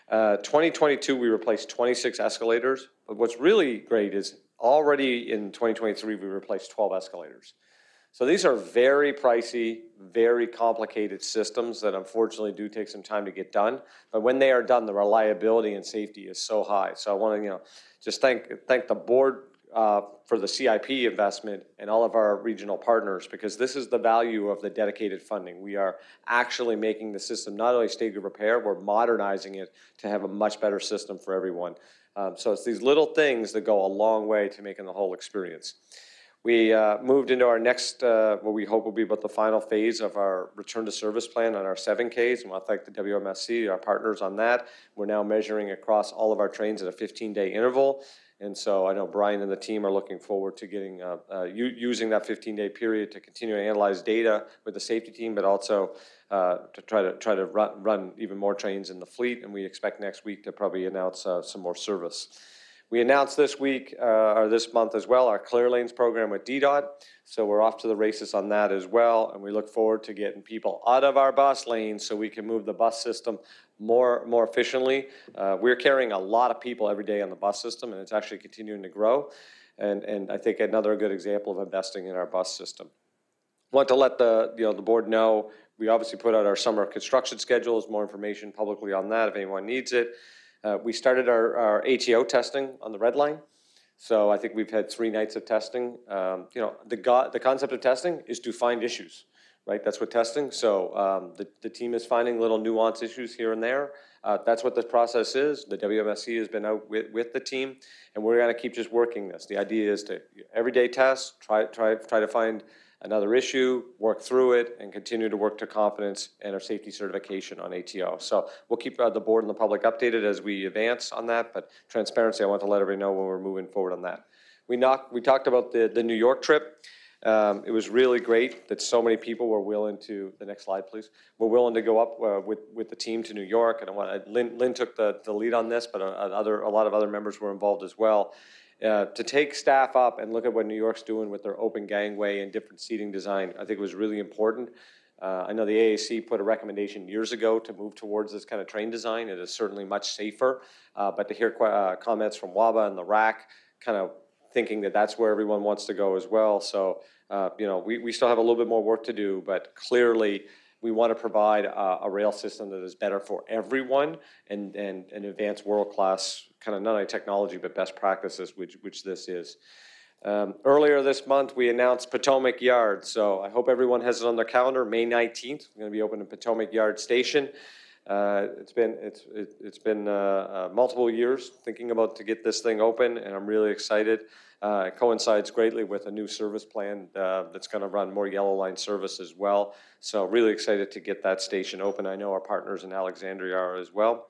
Uh, 2022, we replaced 26 escalators. But what's really great is already in 2023, we replaced 12 escalators. So these are very pricey, very complicated systems that unfortunately do take some time to get done. But when they are done, the reliability and safety is so high. So I want to, you know, just thank thank the board uh, for the CIP investment and all of our regional partners because this is the value of the dedicated funding. We are actually making the system not only state of repair, we're modernizing it to have a much better system for everyone. Um, so it's these little things that go a long way to making the whole experience. We uh, moved into our next, uh, what we hope will be about the final phase of our return to service plan on our 7Ks. And I want to thank the WMSC, our partners on that. We're now measuring across all of our trains at a 15-day interval. And so I know Brian and the team are looking forward to getting, uh, uh, using that 15-day period to continue to analyze data with the safety team, but also uh, to try to try to run, run even more trains in the fleet. And we expect next week to probably announce uh, some more service. We announced this week, uh, or this month as well, our Clear Lanes program with DDOT. So we're off to the races on that as well. And we look forward to getting people out of our bus lanes so we can move the bus system more, more efficiently. Uh, we're carrying a lot of people every day on the bus system, and it's actually continuing to grow. And, and I think another good example of investing in our bus system. Want to let the, you know, the board know, we obviously put out our summer construction schedules, more information publicly on that if anyone needs it. Uh, we started our, our ATO testing on the red line. So I think we've had three nights of testing. Um, you know, the, go- the concept of testing is to find issues, right? That's what testing. So um, the, the team is finding little nuance issues here and there. Uh, that's what the process is. The WMSC has been out with, with the team, and we're going to keep just working this. The idea is to everyday test, try, try, try to find another issue, work through it, and continue to work to confidence and our safety certification on ATO. So we'll keep uh, the board and the public updated as we advance on that, but transparency, I want to let everybody know when we're moving forward on that. We we talked about the, the New York trip. Um, it was really great that so many people were willing to, the next slide, please, were willing to go up uh, with, with the team to New York. And I want, Lynn, Lynn took the, the lead on this, but uh, other, a lot of other members were involved as well. Uh, to take staff up and look at what New York's doing with their open gangway and different seating design, I think was really important. Uh, I know the AAC put a recommendation years ago to move towards this kind of train design. It is certainly much safer, uh, but to hear uh, comments from WABA and the RAC, kind of thinking that that's where everyone wants to go as well. So, uh, you know, we, we still have a little bit more work to do, but clearly we want to provide a, a rail system that is better for everyone and, and, and advance world-class kind of not only technology but best practices, which, which this is. Um, earlier this month, we announced Potomac Yard. So I hope everyone has it on their calendar. May 19th, we're going to be opening Potomac Yard Station. Uh, it's been it's it, has been uh, uh, multiple years thinking about to get this thing open, and I'm really excited. Uh, it coincides greatly with a new service plan uh, that's going to run more yellow line service as well. So really excited to get that station open. I know our partners in Alexandria are as well.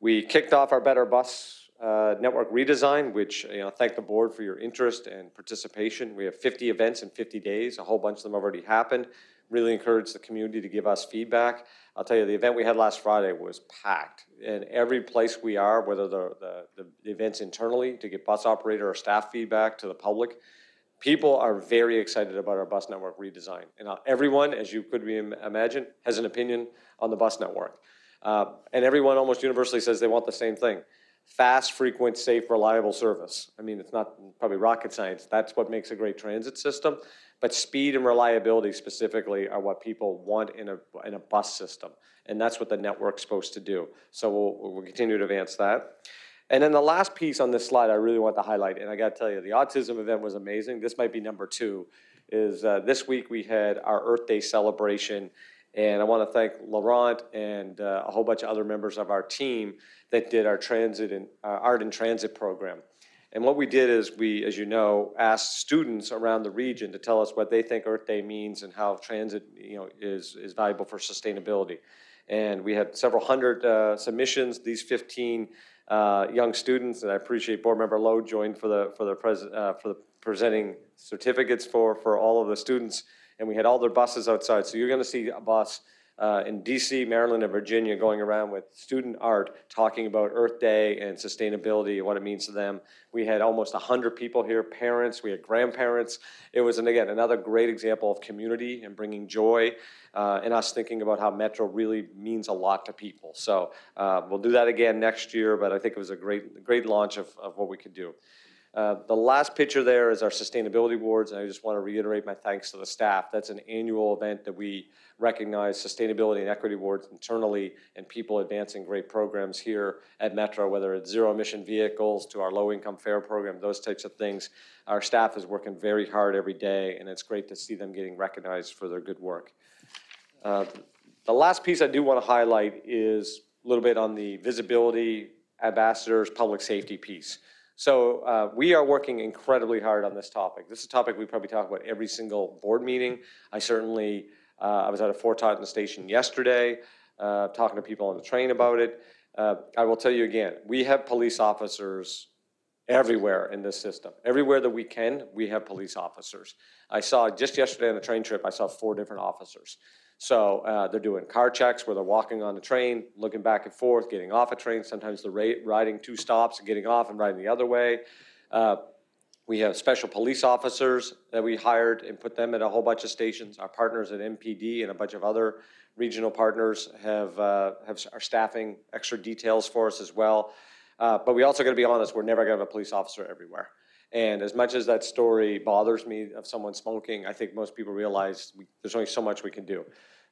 We kicked off our Better Bus uh, network redesign, which, you know, thank the board for your interest and participation. We have 50 events in 50 days. A whole bunch of them already happened. Really encourage the community to give us feedback. I'll tell you, the event we had last Friday was packed. And every place we are, whether the, the, the events internally to get bus operator or staff feedback to the public, people are very excited about our bus network redesign. And uh, everyone, as you could be imagine, has an opinion on the bus network. Uh, And everyone almost universally says they want the same thing. Fast, frequent, safe, reliable service. I mean, it's not probably rocket science. That's what makes a great transit system. But speed and reliability specifically are what people want in a, in a bus system. And that's what the network's supposed to do. So we'll, we'll continue to advance that. And then the last piece on this slide I really want to highlight, and I got to tell you, the autism event was amazing. This might be number two. Is uh, this week we had our Earth Day celebration, and I want to thank Laurent and uh, a whole bunch of other members of our team that did our transit and uh, art and transit program. And what we did is we, as you know, asked students around the region to tell us what they think Earth Day means and how transit, you know, is is valuable for sustainability. And we had several hundred uh, submissions. These 15 uh, young students, and I appreciate Board Member Loh joined for the for the pres- uh, for the presenting certificates for for all of the students. And we had all their buses outside. So you're going to see a bus uh, in DC, Maryland, and Virginia going around with student art talking about Earth Day and sustainability and what it means to them. We had almost 100 people here, parents, we had grandparents. It was, and again, another great example of community and bringing joy uh, and us thinking about how Metro really means a lot to people. So uh, we'll do that again next year, but I think it was a great, great launch of, of what we could do. Uh, The last picture there is our sustainability awards, and I just want to reiterate my thanks to the staff. That's an annual event that we recognize sustainability and equity awards internally and people advancing great programs here at Metro, whether it's zero emission vehicles to our low income fare program, those types of things. Our staff is working very hard every day, and it's great to see them getting recognized for their good work. Uh, The last piece I do want to highlight is a little bit on the visibility, ambassadors, public safety piece. So uh, we are working incredibly hard on this topic. This is a topic we probably talk about every single board meeting. I certainly, uh, I was at a Fort Totten station yesterday, uh, talking to people on the train about it. Uh, I will tell you again, we have police officers everywhere in this system. Everywhere that we can, we have police officers. I saw, just yesterday on the train trip, I saw four different officers. So uh, they're doing car checks where they're walking on the train, looking back and forth, getting off a train. Sometimes they're ra- riding two stops and getting off and riding the other way. Uh, we have special police officers that we hired and put them at a whole bunch of stations. Our partners at MPD and a bunch of other regional partners have, uh, have are staffing extra details for us as well. Uh, but we also got to be honest, we're never going to have a police officer everywhere. And as much as that story bothers me of someone smoking, I think most people realize we, there's only so much we can do.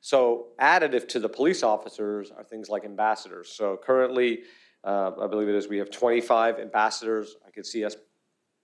So additive to the police officers are things like ambassadors. So currently, uh, I believe it is, we have 25 ambassadors. I could see us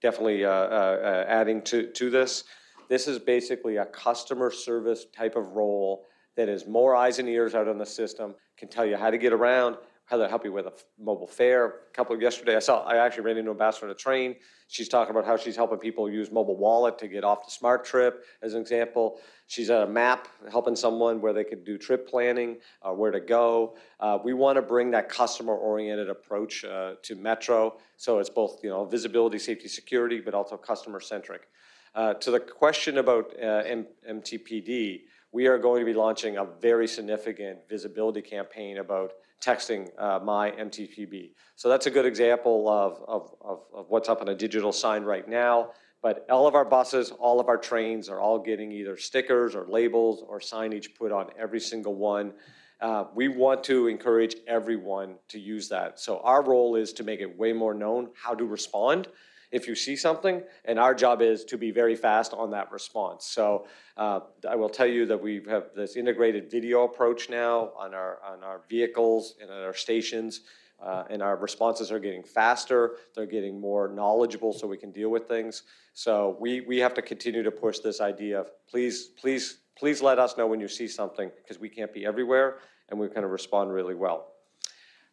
definitely uh, uh, adding to, to this. This is basically a customer service type of role that is more eyes and ears out on the system, can tell you how to get around, how to help you with a mobile fare. A couple of yesterday, I saw, I actually ran into ambassador on a train. She's talking about how she's helping people use mobile wallet to get off the SmarTrip, as an example. She's at a map, helping someone where they could do trip planning, uh, where to go. Uh, we want to bring that customer-oriented approach uh, to Metro, so it's both, you know, visibility, safety, security, but also customer-centric. Uh, To the question about uh, M- MTPD, we are going to be launching a very significant visibility campaign about texting uh, my MTPD. So that's a good example of, of, of, of what's up on a digital sign right now. But all of our buses, all of our trains are all getting either stickers or labels or signage put on every single one. Uh, we want to encourage everyone to use that. So our role is to make it way more known how to respond if you see something, and our job is to be very fast on that response. So uh, I will tell you that we have this integrated video approach now on our on our vehicles and at our stations. Uh, and our responses are getting faster. They're getting more knowledgeable, so we can deal with things. So we we have to continue to push this idea of please please please let us know when you see something because we can't be everywhere, and we kind of respond really well.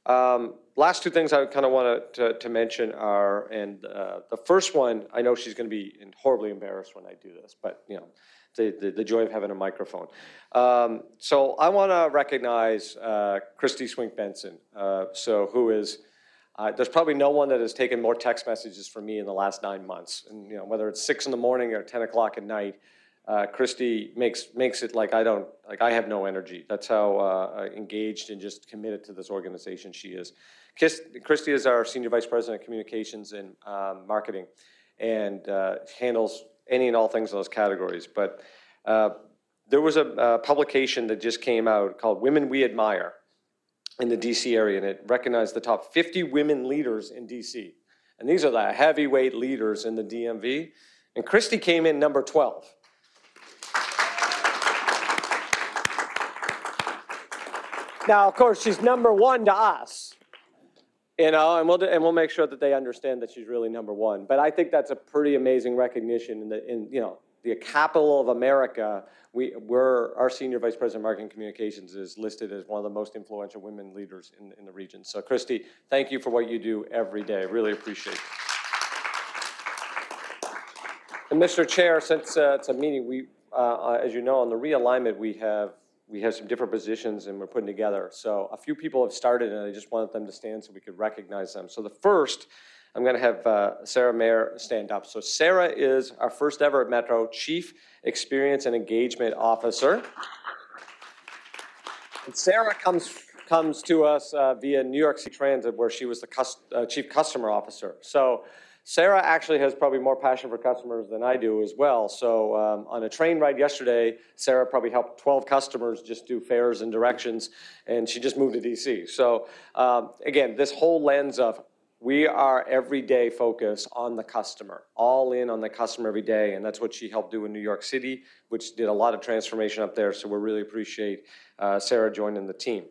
Um, last two things I kind of want to, to mention are, and uh, the first one, I know she's going to be horribly embarrassed when I do this, but you know, the, the, the joy of having a microphone. Um, so I want to recognize uh, Christy Swink Benson, uh, so who is. Uh, there's probably no one that has taken more text messages from me in the last nine months, and you know whether it's six in the morning or ten o'clock at night. Uh, Christy makes makes it like I don't like I have no energy. That's how uh, engaged and just committed to this organization she is. Christy is our senior vice president of communications and um, marketing, and uh, handles any and all things in those categories. But uh, there was a, a publication that just came out called Women We Admire in the DC area, and it recognized the top 50 women leaders in DC. And these are the heavyweight leaders in the DMV. And Christy came in number 12. Now, of course, she's number one to us, you know, and we'll, and we'll make sure that they understand that she's really number one. But I think that's a pretty amazing recognition in the, in, you know, the capital of America. We, we're, our senior vice president of marketing communications is listed as one of the most influential women leaders in, in the region. So Christy, thank you for what you do every day. Really appreciate it. And Mr. Chair, since uh, it's a meeting, we, uh, uh, as you know, on the realignment, we have we have some different positions and we're putting together. So a few people have started and I just wanted them to stand so we could recognize them. So the first, I'm going to have uh, Sarah Meyer stand up. So Sarah is our first ever Metro Chief Experience and Engagement Officer. And Sarah comes comes to us uh, via New York City Transit, where she was the cus- uh, chief customer officer. So Sarah actually has probably more passion for customers than I do as well. So um, on a train ride yesterday, Sarah probably helped 12 customers just do fares and directions, and she just moved to DC. So um, again, this whole lens of we are everyday focused on the customer, all in on the customer every day, and that's what she helped do in New York City, which did a lot of transformation up there. So we really appreciate uh, Sarah joining the team.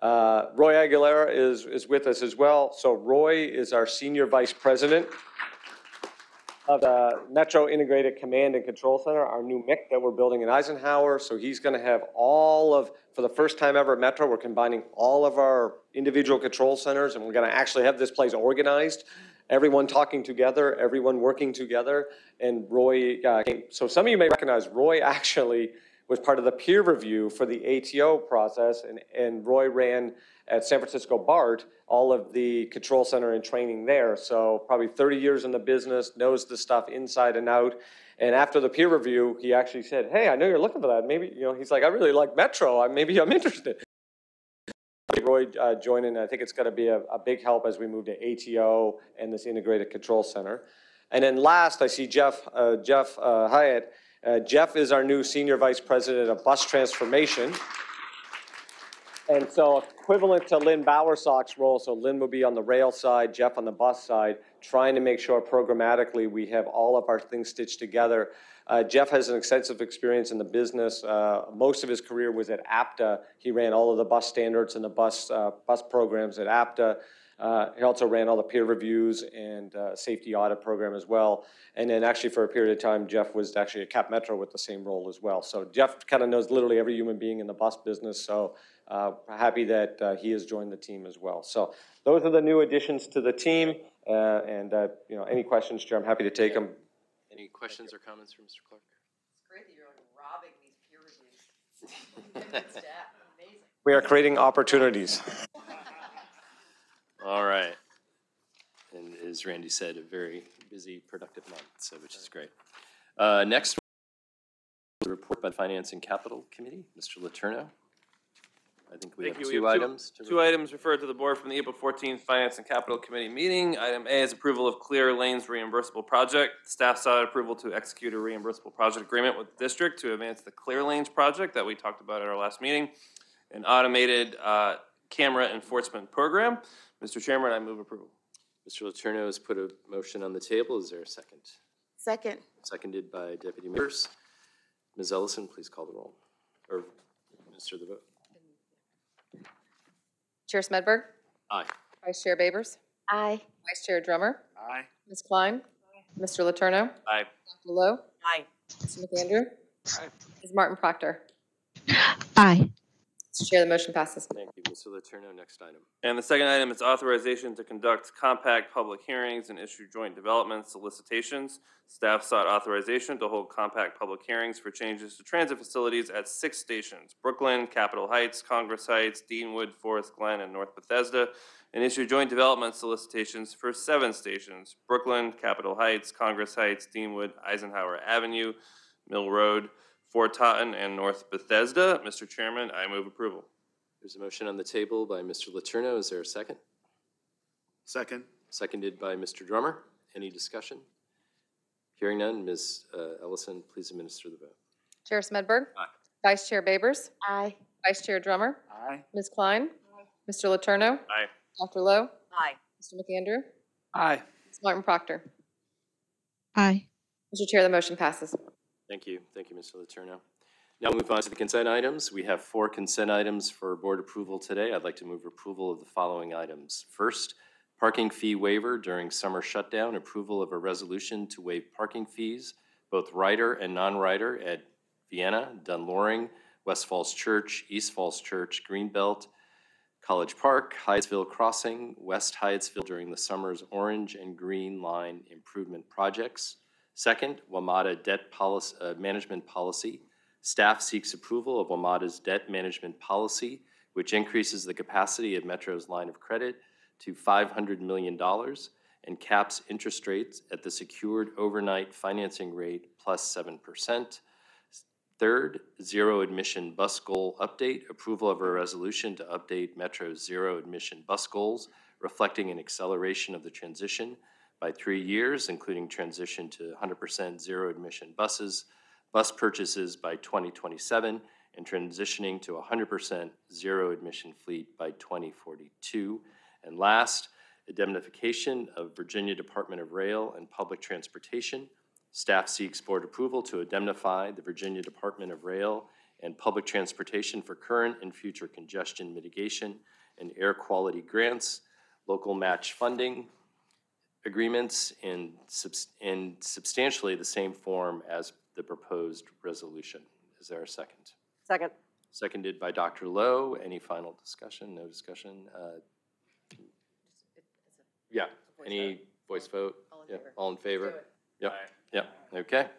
Uh, Roy Aguilera is, is with us as well. So Roy is our Senior Vice President of the Metro Integrated Command and Control Center, our new MIC that we're building in Eisenhower. So he's going to have all of, for the first time ever at Metro, we're combining all of our individual control centers, and we're going to actually have this place organized. Everyone talking together, everyone working together. And Roy, uh, so some of you may recognize Roy actually was part of the peer review for the ATO process, and, and Roy ran at San Francisco BART all of the control center and training there. So probably 30 years in the business, knows the stuff inside and out. And after the peer review, he actually said, "Hey, I know you're looking for that. Maybe you know." He's like, "I really like Metro. I, maybe I'm interested." Roy uh, joining. I think it's going to be a, a big help as we move to ATO and this integrated control center. And then last, I see Jeff uh, Jeff uh, Hiott. Uh, Jeff is our new senior vice president of bus transformation. And so equivalent to Lynn Bowersox's role, so Lynn will be on the rail side, Jeff on the bus side, trying to make sure programmatically we have all of our things stitched together. Uh, Jeff has an extensive experience in the business. Uh, most of his career was at APTA. He ran all of the bus standards and the bus, uh, bus programs at APTA. Uh, he also ran all the peer reviews and uh, safety audit program as well. And then actually for a period of time, Jeff was actually at Cap Metro with the same role as well. So Jeff kind of knows literally every human being in the bus business. So uh, happy that uh, he has joined the team as well. So those are the new additions to the team. Uh, and uh, you know, any questions, Chair, I'm happy to take them. Any questions or comments from Mr. Clarke? It's great that you're robbing these peer reviews. We are creating opportunities. All right. And as Randy said, a very busy, productive month, so which is great. Uh, Next, the report by the Finance and Capital Committee, Mr. Letourneau. I think we Thank have you. We two have items. to Two items referred to the board from the April 14th Finance and Capital Committee meeting. Item A is approval of Clear Lanes reimbursable project. Staff sought approval to execute a reimbursable project agreement with the district to advance the Clear Lanes project that we talked about at our last meeting, an automated uh, camera enforcement program. Mr. Chairman, I move approval. Mr. Letourneau has put a motion on the table. Is there a second? Second. Seconded by Deputy Mayor. Ms. Ellison, please call the roll. Or Mr. the vote. Chair Smedberg? Aye. Vice Chair Babers? Aye. Vice Chair Drummer? Aye. Ms. Kline? Mr. Letourneau? Aye. Dr. Loh? Aye. Mr. McAndrew? Aye. Ms. Martin Proctor? Aye. Chair, the motion passes. Thank you. Mr. Letourneau, next item. And the second item is authorization to conduct compact public hearings and issue joint development solicitations. Staff sought authorization to hold compact public hearings for changes to transit facilities at six stations, Brookland, Capitol Heights, Congress Heights, Deanwood, Forest Glen, and North Bethesda, and issue joint development solicitations for seven stations, Brookland, Capitol Heights, Congress Heights, Deanwood, Eisenhower Avenue, Mill Road, Fort Totten, and North Bethesda. Mr. Chairman, I move approval. There's a motion on the table by Mr. Letourneau. Is there a second? Second. Seconded by Mr. Drummer. Any discussion? Hearing none, Ms. uh, Ellison, please administer the vote. Chair Smedberg. Aye. Vice Chair Babers. Aye. Vice Chair Drummer. Aye. Ms. Kline. Aye. Mr. Letourneau. Aye. Dr. Loh. Aye. Mr. McAndrew. Aye. Ms. Martin Proctor. Aye. Mr. Chair, the motion passes. Thank you. Thank you, Mr. Letourneau. Now we'll move on to the consent items. We have four consent items for board approval today. I'd like to move approval of the following items. First, parking fee waiver during summer shutdown, approval of a resolution to waive parking fees, both rider and non-rider at Vienna, Dunn Loring, West Falls Church, East Falls Church, Greenbelt, College Park, Hyattsville Crossing, West Hyattsville during the summer's orange and green line improvement projects. Second, WMATA debt policy, uh, management policy. Staff seeks approval of WMATA's debt management policy, which increases the capacity of Metro's line of credit to $500 million and caps interest rates at the secured overnight financing rate plus 7%. Third, zero emission bus goal update, approval of a resolution to update Metro's zero emission bus goals, reflecting an acceleration of the transition by three years, including transition to 100% zero emission buses, bus purchases by 2027, and transitioning to 100% zero emission fleet by 2042. And last, indemnification of Virginia Department of Rail and Public Transportation. Staff seeks board approval to indemnify the Virginia Department of Rail and Public Transportation for current and future congestion mitigation and air quality grants, local match funding agreements in subs- in substantially the same form as the proposed resolution. Is there a second? Second. Seconded by Dr. Loh. Any final discussion? No discussion? Uh, Yeah, any voice vote? All in Yeah, favor. All in favor? Do it. Yep, yep, okay.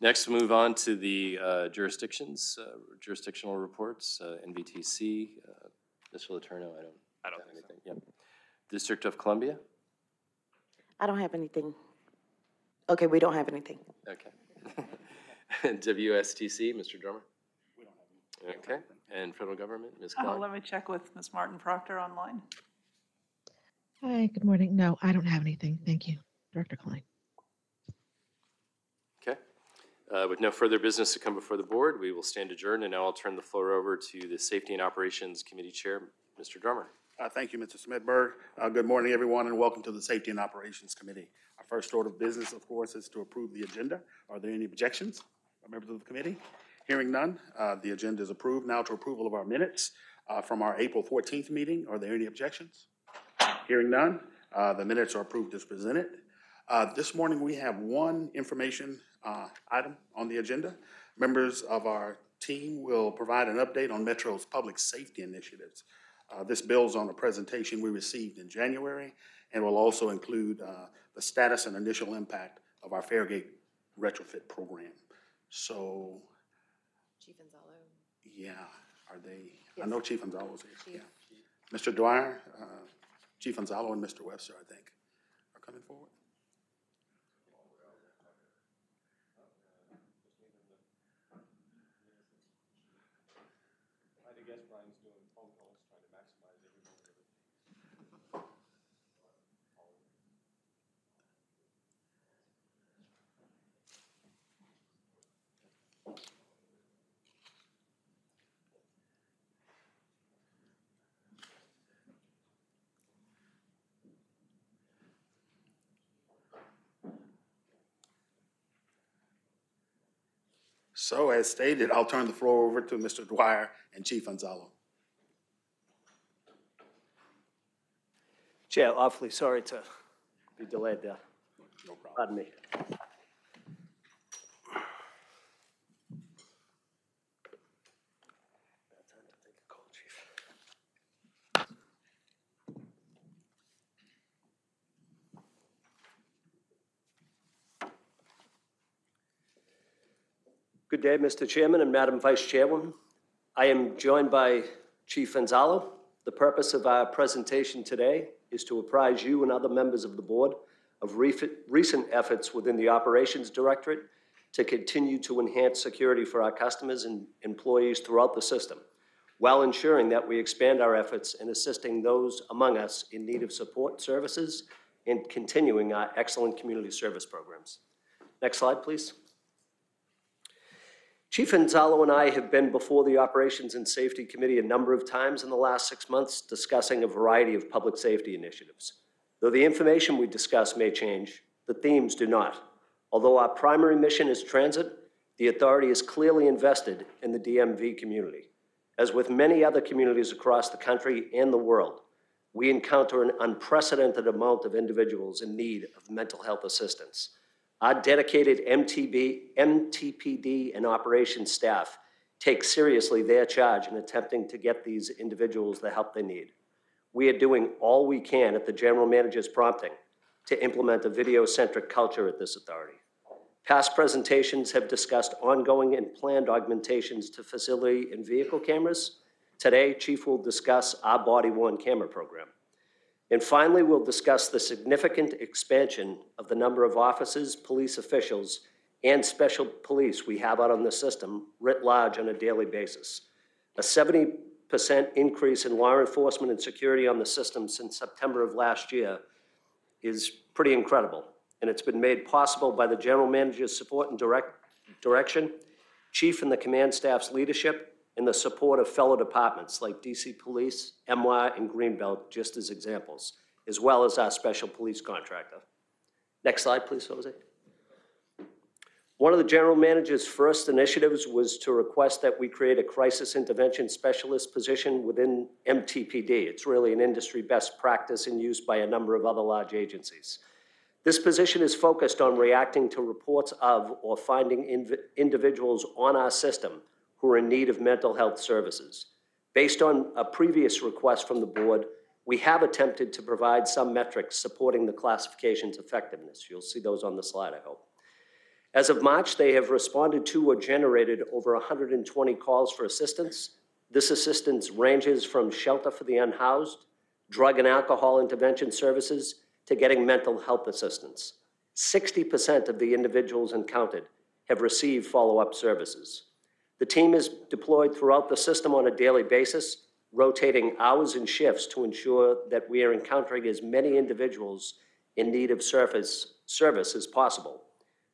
Next, we'll move on to the uh, jurisdictions, uh, jurisdictional reports, uh, NVTC. uh, Mr. Letourneau, I don't. I don't have anything. Yep. District of Columbia? I don't have anything. Okay, we don't have anything. Okay. WSTC, Mr. Drummer? We don't have Okay, and federal government, Ms. Oh, Kline? let me check with Ms. Martin Proctor online. Hi, good morning. No, I don't have anything. Thank you, Director Kline. Okay. Uh, With no further business to come before the board, we will stand adjourned, and now I'll turn the floor over to the Safety and Operations Committee Chair, Mr. Drummer. Uh, Thank you, Mr. Smedberg. Uh, Good morning, everyone, and welcome to the Safety and Operations Committee. Our first order of business, of course, is to approve the agenda. Are there any objections by members of the committee? Hearing none, uh, the agenda is approved. Now to approval of our minutes uh, from our April 14th meeting. Are there any objections? Hearing none, uh, the minutes are approved as presented. Uh, This morning, we have one information item on the agenda. Members of our team will provide an update on Metro's public safety initiatives. Uh, This builds on a presentation we received in January and will also include uh, the status and initial impact of our fare gate retrofit program. So, Chief Anzallo. yeah, are they, I know Chief Anzallo's here. yeah. Mr. Dwyer, uh, Chief Anzallo, and Mr. Webster, I think, are coming forward. So as stated, I'll turn the floor over to Mr. Dwyer and Chief Anzallo. Chair, awfully sorry to be delayed there. No problem. Pardon me. Good day, Mr. Chairman and Madam Vice Chairwoman. I am joined by Chief Anzallo. The purpose of our presentation today is to apprise you and other members of the board of recent efforts within the Operations Directorate to continue to enhance security for our customers and employees throughout the system, while ensuring that we expand our efforts in assisting those among us in need of support services and continuing our excellent community service programs. Next slide, please. Chief Anzallo and I have been before the Operations and Safety Committee a number of times in the last six months discussing a variety of public safety initiatives. Though the information we discuss may change, the themes do not. Although our primary mission is transit, the authority is clearly invested in the DMV community. As with many other communities across the country and the world, we encounter an unprecedented amount of individuals in need of mental health assistance. Our dedicated MTB, MTPD and operations staff take seriously their charge in attempting to get these individuals the help they need. We are doing all we can at the general manager's prompting to implement a video-centric culture at this authority. Past presentations have discussed ongoing and planned augmentations to facility and vehicle cameras. Today, Chief will discuss our body-worn camera program. And finally, we'll discuss the significant expansion of the number of officers, police officials, and special police we have out on the system writ large on a daily basis. A 70% increase in law enforcement and security on the system since September of last year is pretty incredible. And it's been made possible by the general manager's support and direct, direction, chief and the command staff's leadership, and the support of fellow departments like DC Police, MY, and Greenbelt, just as examples, as well as our special police contractor. Next slide, please, Jose. One of the general manager's first initiatives was to request that we create a crisis intervention specialist position within MTPD. It's really an industry best practice and used by a number of other large agencies. This position is focused on reacting to reports of or finding individuals on our system who are in need of mental health services. Based on a previous request from the board, we have attempted to provide some metrics supporting the classification's effectiveness. You'll see those on the slide, I hope. As of March, they have responded to or generated over 120 calls for assistance. This assistance ranges from shelter for the unhoused, drug and alcohol intervention services, to getting mental health assistance. 60% of the individuals encountered have received follow-up services. The team is deployed throughout the system on a daily basis, rotating hours and shifts to ensure that we are encountering as many individuals in need of service, service as possible.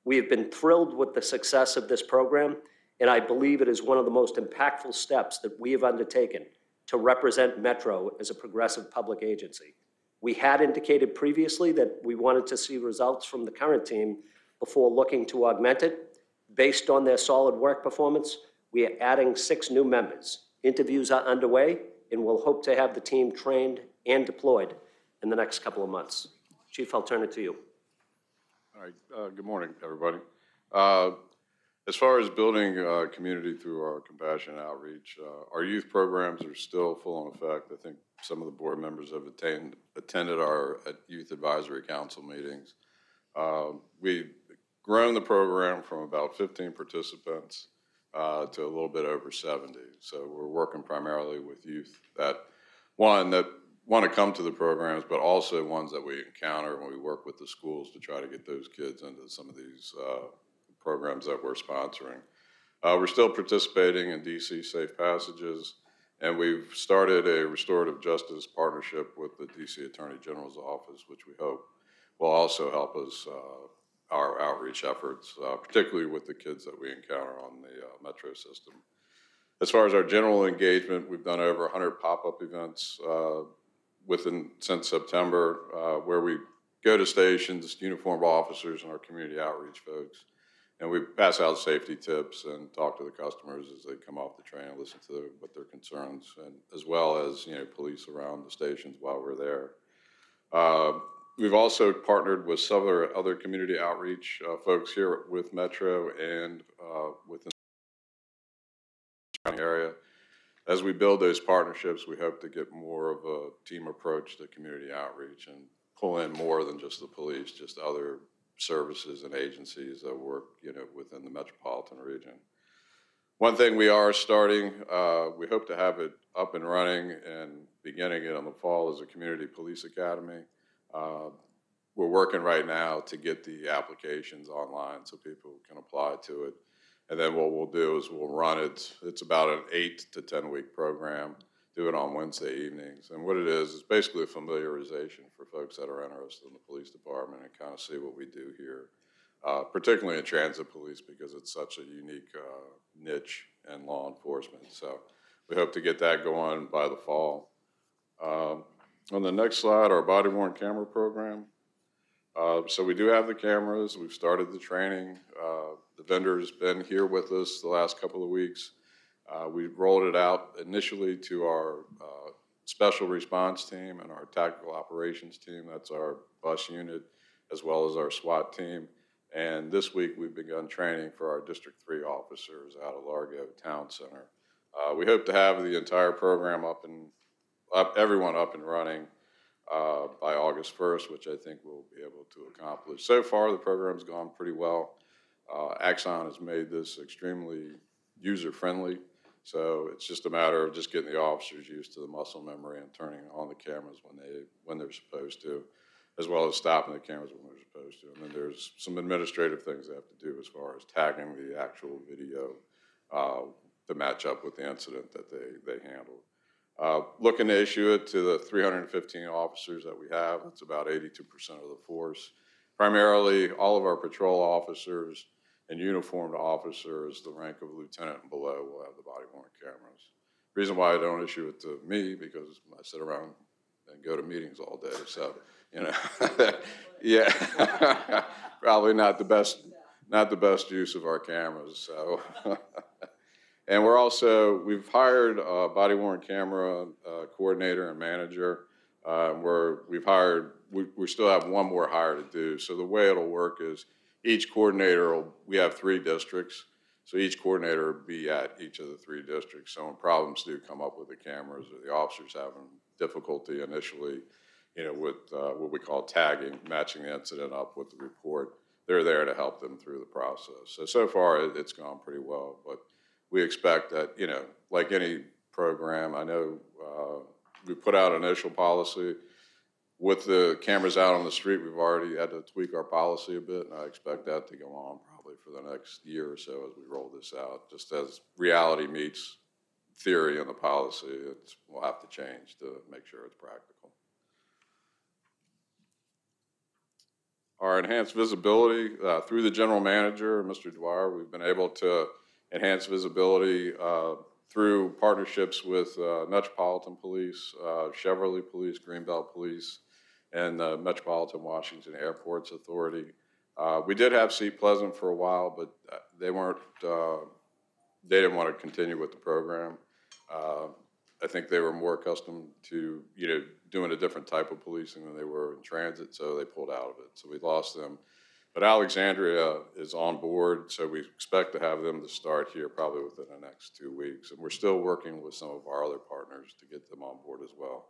We have been thrilled with the success of this program, and I believe it is one of the most impactful steps that we have undertaken to represent Metro as a progressive public agency. We had indicated previously that we wanted to see results from the current team before looking to augment it. Based on their solid work performance, we are adding six new members. Interviews are underway, and we'll hope to have the team trained and deployed in the next couple of months. Chief, I'll turn it to you. All right, uh, good morning, everybody. Uh, As far as building uh, community through our compassion outreach, uh, our youth programs are still full in effect. I think some of the board members have attained, attended our uh, youth advisory council meetings. Uh, We've grown the program from about 15 participants uh, to a little bit over 70. So we're working primarily with youth that, one, that want to come to the programs, but also ones that we encounter when we work with the schools to try to get those kids into some of these uh, programs that we're sponsoring. Uh, we're still participating in DC Safe Passages, and we've started a restorative justice partnership with the DC Attorney General's office, which we hope will also help us uh, our outreach efforts, uh, particularly with the kids that we encounter on the uh, metro system. As far as our general engagement, we've done over 100 pop-up events uh, within since September, uh, where we go to stations, uniformed officers, and our community outreach folks, and we pass out safety tips and talk to the customers as they come off the train and listen to what their concerns, and as well as you know police around the stations while we're there. Uh, we've also partnered with other, other community outreach uh, folks here with Metro and uh, within the area. As we build those partnerships, we hope to get more of a team approach to community outreach and pull in more than just the police, just other services and agencies that work, you know, within the metropolitan region. One thing we are starting, uh, we hope to have it up and running and beginning it in the fall is a community police academy. Uh, we're working right now to get the applications online so people can apply to it. And then what we'll do is we'll run it, it's about an eight to 10 week program, do it on Wednesday evenings. And what it is, is basically a familiarization for folks that are interested in the police department and kind of see what we do here. uh, particularly in transit police because it's such a unique uh, niche in law enforcement. So we hope to get that going by the fall. Um, On the next slide, our body worn camera program. Uh, So we do have the cameras, we've started the training. Uh, The vendor's been here with us the last couple of weeks. Uh, We rolled it out initially to our uh, special response team and our tactical operations team. That's our bus unit, as well as our SWAT team. And this week, we've begun training for our District Three officers out of Largo Town Center. Uh, We hope to have the entire program up and, up, everyone up and running uh, by August 1st, which I think we'll be able to accomplish. So far, the program's gone pretty well. Uh, Axon has made this extremely user-friendly, so it's just a matter of just getting the officers used to the muscle memory and turning on the cameras when they, when they're supposed to, as well as stopping the cameras when they're supposed to. And then there's some administrative things they have to do as far as tagging the actual video uh, to match up with the incident that they, they handled. Uh, Looking to issue it to the 315 officers that we have. That's about 82% of the force. Primarily, all of our patrol officers and uniformed officers, the rank of lieutenant and below, will have the body worn cameras. Reason why I don't issue it to me, because I sit around and go to meetings all day, so, you know, yeah, probably not the best, not the best use of our cameras, so. And we're also, we've hired a body worn camera uh, coordinator and manager. Uh, We're, we've hired, we, we still have one more hire to do. So the way it'll work is each coordinator, will we have three districts. So each coordinator will be at each of the three districts. So when problems do come up with the cameras or the officers having difficulty initially, you know, with uh, what we call tagging, matching the incident up with the report, they're there to help them through the process. So, so far, it- it's gone pretty well. But we expect that, you know, like any program, I know uh, we put out an initial policy. With the cameras out on the street, we've already had to tweak our policy a bit, and I expect that to go on probably for the next year or so as we roll this out. Just as reality meets theory in the policy, it's, we'll have to change to make sure it's practical. Our enhanced visibility, uh, through the general manager, Mr. Dwyer, we've been able to enhance visibility uh, through partnerships with uh, Metropolitan Police, uh, Cheverly Police, Greenbelt Police, and the Metropolitan Washington Airports Authority. Uh, We did have Seat Pleasant for a while, but uh, they weren't, uh, they didn't want to continue with the program. Uh, I think they were more accustomed to, you know, doing a different type of policing than they were in transit, so they pulled out of it. So we lost them. But Alexandria is on board, so we expect to have them to start here probably within the next two weeks. And we're still working with some of our other partners to get them on board as well.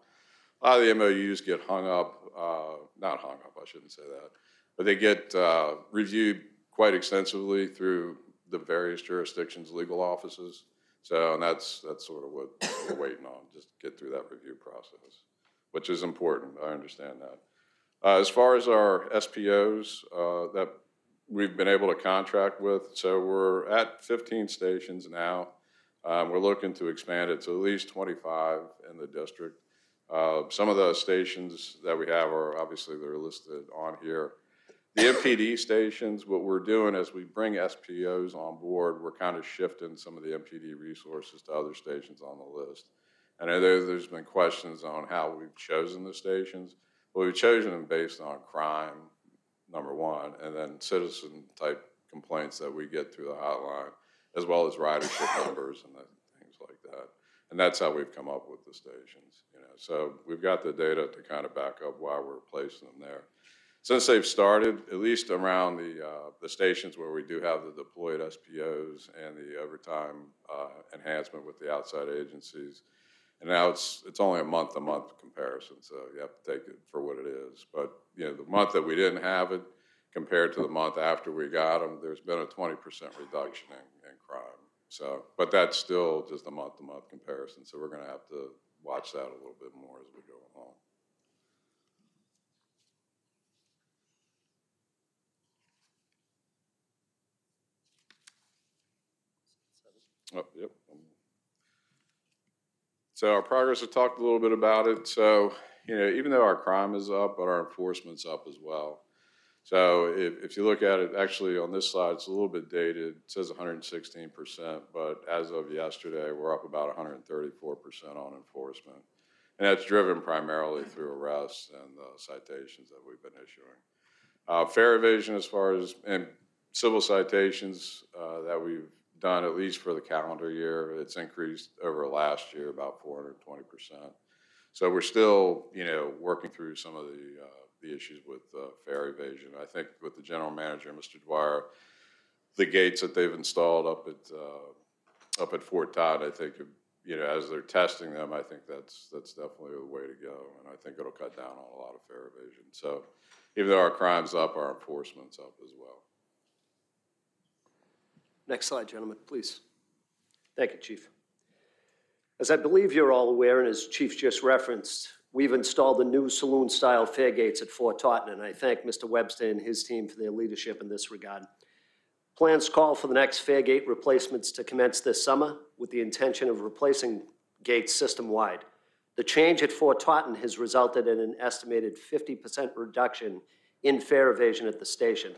A lot of the MOUs get hung up, uh, not hung up, I shouldn't say that, but they get uh, reviewed quite extensively through the various jurisdictions' legal offices. So, and that's, that's sort of what we're waiting on, just get through that review process, which is important, I understand that. Uh, As far as our SPOs uh, that we've been able to contract with, so we're at 15 stations now. Um, We're looking to expand it to at least 25 in the district. Uh, Some of the stations that we have are, obviously, they're listed on here. The MPD stations, what we're doing as we bring SPOs on board, we're kind of shifting some of the MPD resources to other stations on the list. And I know there's been questions on how we've chosen the stations. Well, we've chosen them based on crime, number one, and then citizen-type complaints that we get through the hotline, as well as ridership numbers and things like that. And that's how we've come up with the stations, you know. So we've got the data to kind of back up why we're placing them there. Since they've started, at least around the, uh, the stations where we do have the deployed SPOs and the overtime uh, enhancement with the outside agencies, and now it's, it's only a month-to-month comparison, so you have to take it for what it is. But, you know, the month that we didn't have it compared to the month after we got them, there's been a twenty percent reduction in, in crime. So, but that's still just a month-to-month comparison, so we're gonna have to watch that a little bit more as we go along. Oh, yep. So our progress, I talked a little bit about it. So, you know, even though our crime is up, but our enforcement's up as well. So if, if you look at it, actually on this slide, it's a little bit dated. It says 116%, but as of yesterday, we're up about 134% on enforcement. And that's driven primarily through arrests and uh, citations that we've been issuing. Uh, Fare evasion as far as, and civil citations uh, that we've done, at least for the calendar year, it's increased over last year about 420%. So we're still, you know, working through some of the, uh, the issues with uh, fare evasion. I think with the general manager, Mr. Dwyer, the gates that they've installed up at, uh, up at Fort Totten, I think, you know, as they're testing them, I think that's, that's definitely the way to go. And I think it'll cut down on a lot of fare evasion. So even though our crime's up, our enforcement's up as well. Next slide, gentlemen, please. Thank you, Chief. As I believe you're all aware, and as Chief just referenced, we've installed the new saloon-style fare gates at Fort Totten, and I thank Mr. Webster and his team for their leadership in this regard. Plans call for the next fare gate replacements to commence this summer with the intention of replacing gates system-wide. The change at Fort Totten has resulted in an estimated 50% reduction in fare evasion at the station.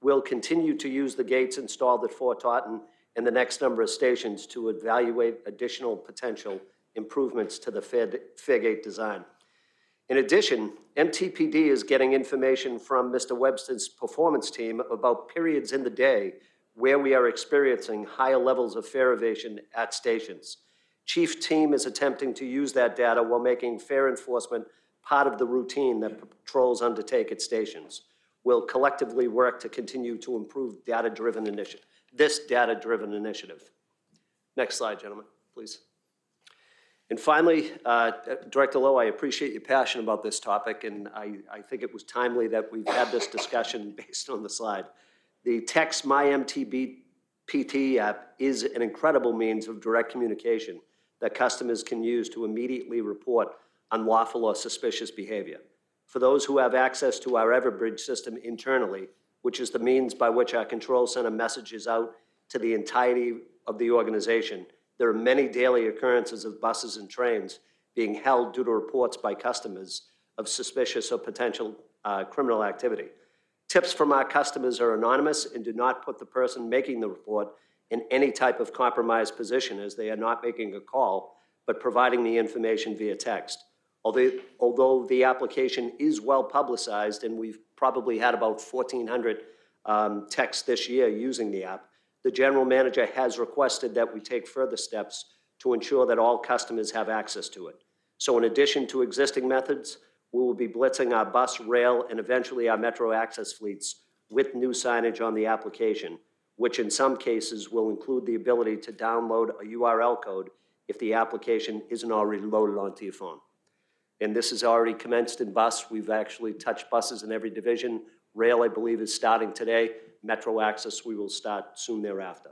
We'll continue to use the gates installed at Fort Totten and the next number of stations to evaluate additional potential improvements to the fare, fare gate design. In addition, MTPD is getting information from Mr. Webster's performance team about periods in the day where we are experiencing higher levels of fare evasion at stations. Chief team is attempting to use that data while making fare enforcement part of the routine that patrols undertake at stations. We'll collectively work to continue to improve data-driven initiative, this data-driven initiative. Next slide, gentlemen, please. And finally, uh, Director Loh, I appreciate your passion about this topic, and I, I think it was timely that we've had this discussion based on the slide. The Text My MTB PT app is an incredible means of direct communication that customers can use to immediately report unlawful or suspicious behavior. For those who have access to our Everbridge system internally, which is the means by which our control center messages out to the entirety of the organization, there are many daily occurrences of buses and trains being held due to reports by customers of suspicious or potential uh, criminal activity. Tips from our customers are anonymous and do not put the person making the report in any type of compromised position as they are not making a call, but providing the information via text. Although, although the application is well publicized, and we've probably had about 1,400 um, texts this year using the app, the general manager has requested that we take further steps to ensure that all customers have access to it. So in addition to existing methods, we will be blitzing our bus, rail, and eventually our metro access fleets with new signage on the application, which in some cases will include the ability to download a URL code if the application isn't already loaded onto your phone. And this has already commenced in bus. We've actually touched buses in every division. Rail, I believe, is starting today. Metro access, we will start soon thereafter.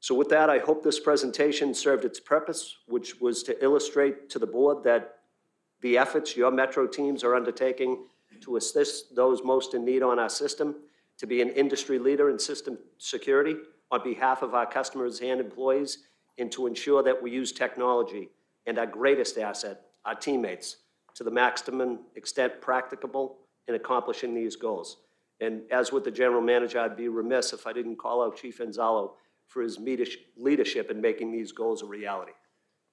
So with that, I hope this presentation served its purpose, which was to illustrate to the board that the efforts your Metro teams are undertaking to assist those most in need on our system, to be an industry leader in system security on behalf of our customers and employees, and to ensure that we use technology and our greatest asset, our teammates, to the maximum extent practicable in accomplishing these goals. And as with the general manager, I'd be remiss if I didn't call out Chief Anzallo for his leadership in making these goals a reality.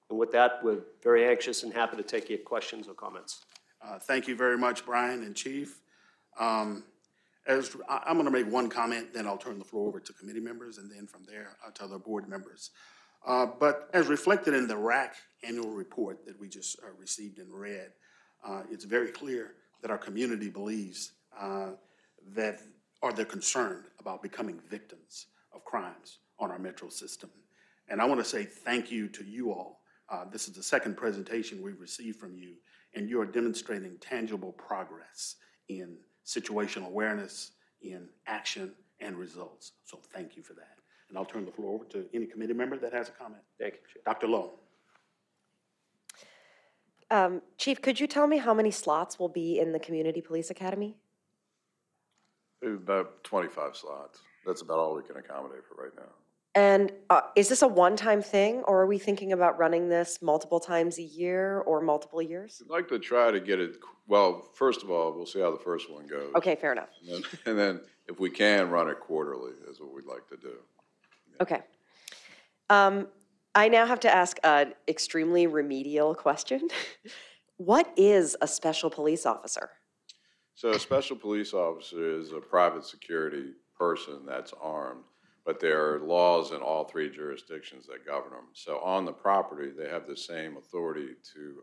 And with that, we're very anxious and happy to take your questions or comments. Uh, Thank you very much, Brian and Chief. Um, As, I'm going to make one comment, then I'll turn the floor over to committee members, and then from there to other board members. Uh, But as reflected in the RAC annual report that we just uh, received and read, uh, it's very clear that our community believes uh, that, or they're concerned about becoming victims of crimes on our metro system. And I want to say thank you to you all. Uh, This is the second presentation we've received from you, and you are demonstrating tangible progress in situational awareness, in action, and results. So thank you for that. And I'll turn the floor over to any committee member that has a comment. Thank you, Chair. Dr. Loh? Um, Chief, could you tell me how many slots will be in the Community Police Academy? About 25 slots. That's about all we can accommodate for right now. And uh, is this a one-time thing, or are we thinking about running this multiple times a year or multiple years? I'd like to try to get it, well, first of all, we'll see how the first one goes. Okay, fair enough. And then, and then if we can, run it quarterly is what we'd like to do. Okay. Um, I now have to ask an extremely remedial question. What is a special police officer? So a special police officer is a private security person that's armed, but there are laws in all three jurisdictions that govern them. So on the property, they have the same authority to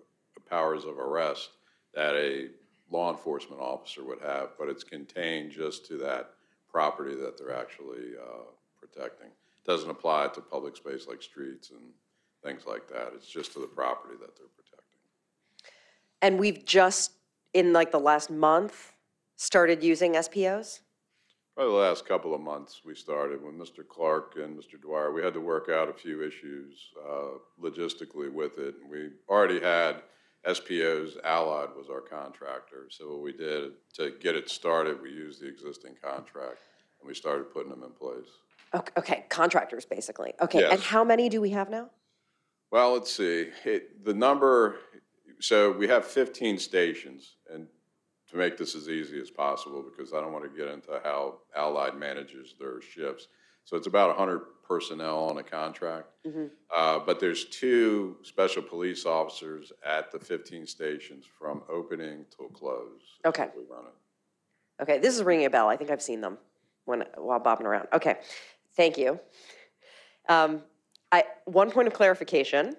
powers of arrest that a law enforcement officer would have, but it's contained just to that property that they're actually uh, protecting. Doesn't apply to public space like streets and things like that. It's just to the property that they're protecting. And we've just, in like the last month, started using SPOs? Probably the last couple of months, we started when Mr. Clarke and Mr. Dwyer, we had to work out a few issues uh, logistically with it. And we already had SPOs, Allied was our contractor. So what we did to get it started, we used the existing contract and we started putting them in place. Ok- Okay, contractors, basically. Okay, and how many do we have now? Well, let's see, it, the number, so we have fifteen stations, and to make this as easy as possible, because I don't want to get into how Allied manages their shifts. So it's about hundred personnel on a contract. Mm-hmm. Uh, but there's two special police officers at the fifteen stations from opening till close. Okay. We run it. Okay, this is ringing a bell. I think I've seen them when, while bobbing around. Okay, thank you. Um, I, one point of clarification,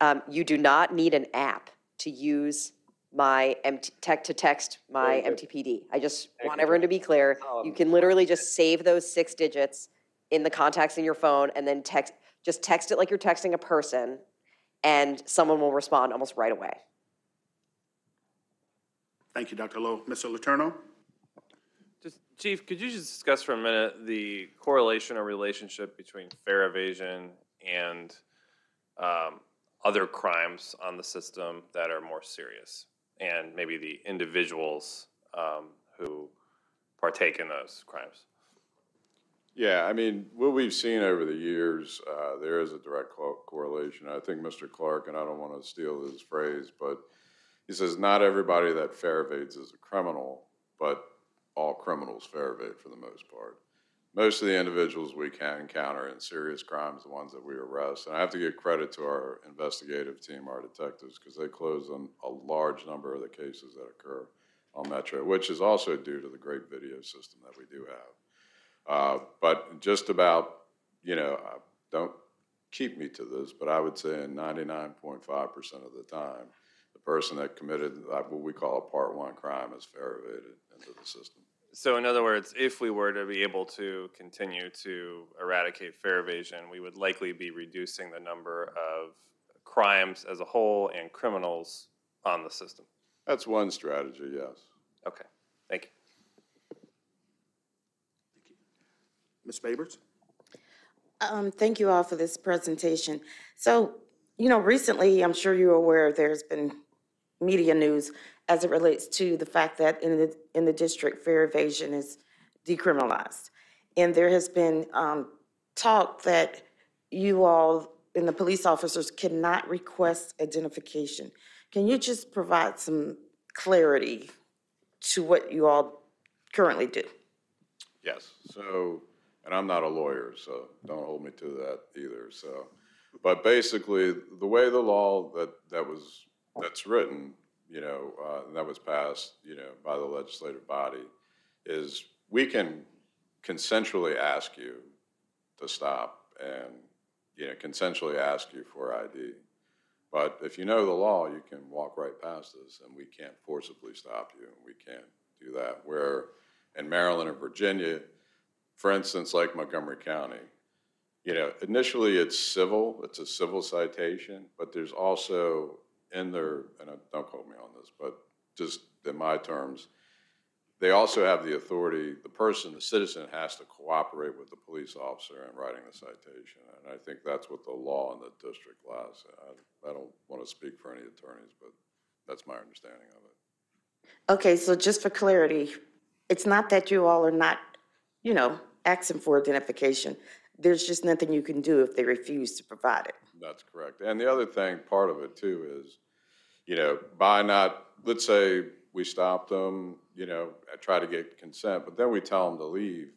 um, you do not need an app to use my MT, tech to text my MTPD. I just want everyone to be clear. You can literally just save those six digits in the contacts in your phone and then text, just text it like you're texting a person and someone will respond almost right away. Thank you, Dr. Loh. Mr. Letourneau? Chief, could you just discuss for a minute the correlation or relationship between fare evasion and um, other crimes on the system that are more serious? And maybe the individuals um, who partake in those crimes? Yeah, I mean, what we've seen over the years, uh, there is a direct co- correlation. I think Mr. Clarke, and I don't want to steal his phrase, but he says, not everybody that fare evades is a criminal, but all criminals fare evade for the most part. Most of the individuals we can encounter in serious crimes, the ones that we arrest, and I have to give credit to our investigative team, our detectives, because they close on a large number of the cases that occur on Metro, which is also due to the great video system that we do have. Uh, But just about, you know, don't keep me to this, but I would say in ninety-nine point five percent of the time, the person that committed uh, what we call a part one crime is fare evaded into the system. So in other words, if we were to be able to continue to eradicate fare evasion, we would likely be reducing the number of crimes as a whole and criminals on the system. That's one strategy, yes. Okay, thank you. Thank you. Ms. Babers? Um, thank you all for this presentation. So, you know, recently, I'm sure you're aware, there's been media news as it relates to the fact that in the, in the district, fare evasion is decriminalized. And there has been, um, talk that you all and the police officers cannot request identification. Can you just provide some clarity to what you all currently do? Yes, so, and I'm not a lawyer, so don't hold me to that either, so. But basically, the way the law that, that was, that's written, you know, uh, that was passed, you know, by the legislative body, is we can consensually ask you to stop and, you know, consensually ask you for ID. But if you know the law, you can walk right past us, and we can't forcibly stop you, and we can't do that. Where in Maryland and Virginia, for instance, like Montgomery County, you know, initially it's civil, it's a civil citation, but there's also in their, and don't quote me on this, but just in my terms, they also have the authority, the person, the citizen has to cooperate with the police officer in writing the citation. And I think that's what the law in the district allows. I, I don't want to speak for any attorneys, but that's my understanding of it. Okay, so just for clarity, it's not that you all are not, you know, asking for identification. there's just nothing you can do if they refuse to provide it. That's correct. And the other thing, part of it too, is, you know, by not, let's say we stop them, you know, try to get consent, but then we tell them to leave.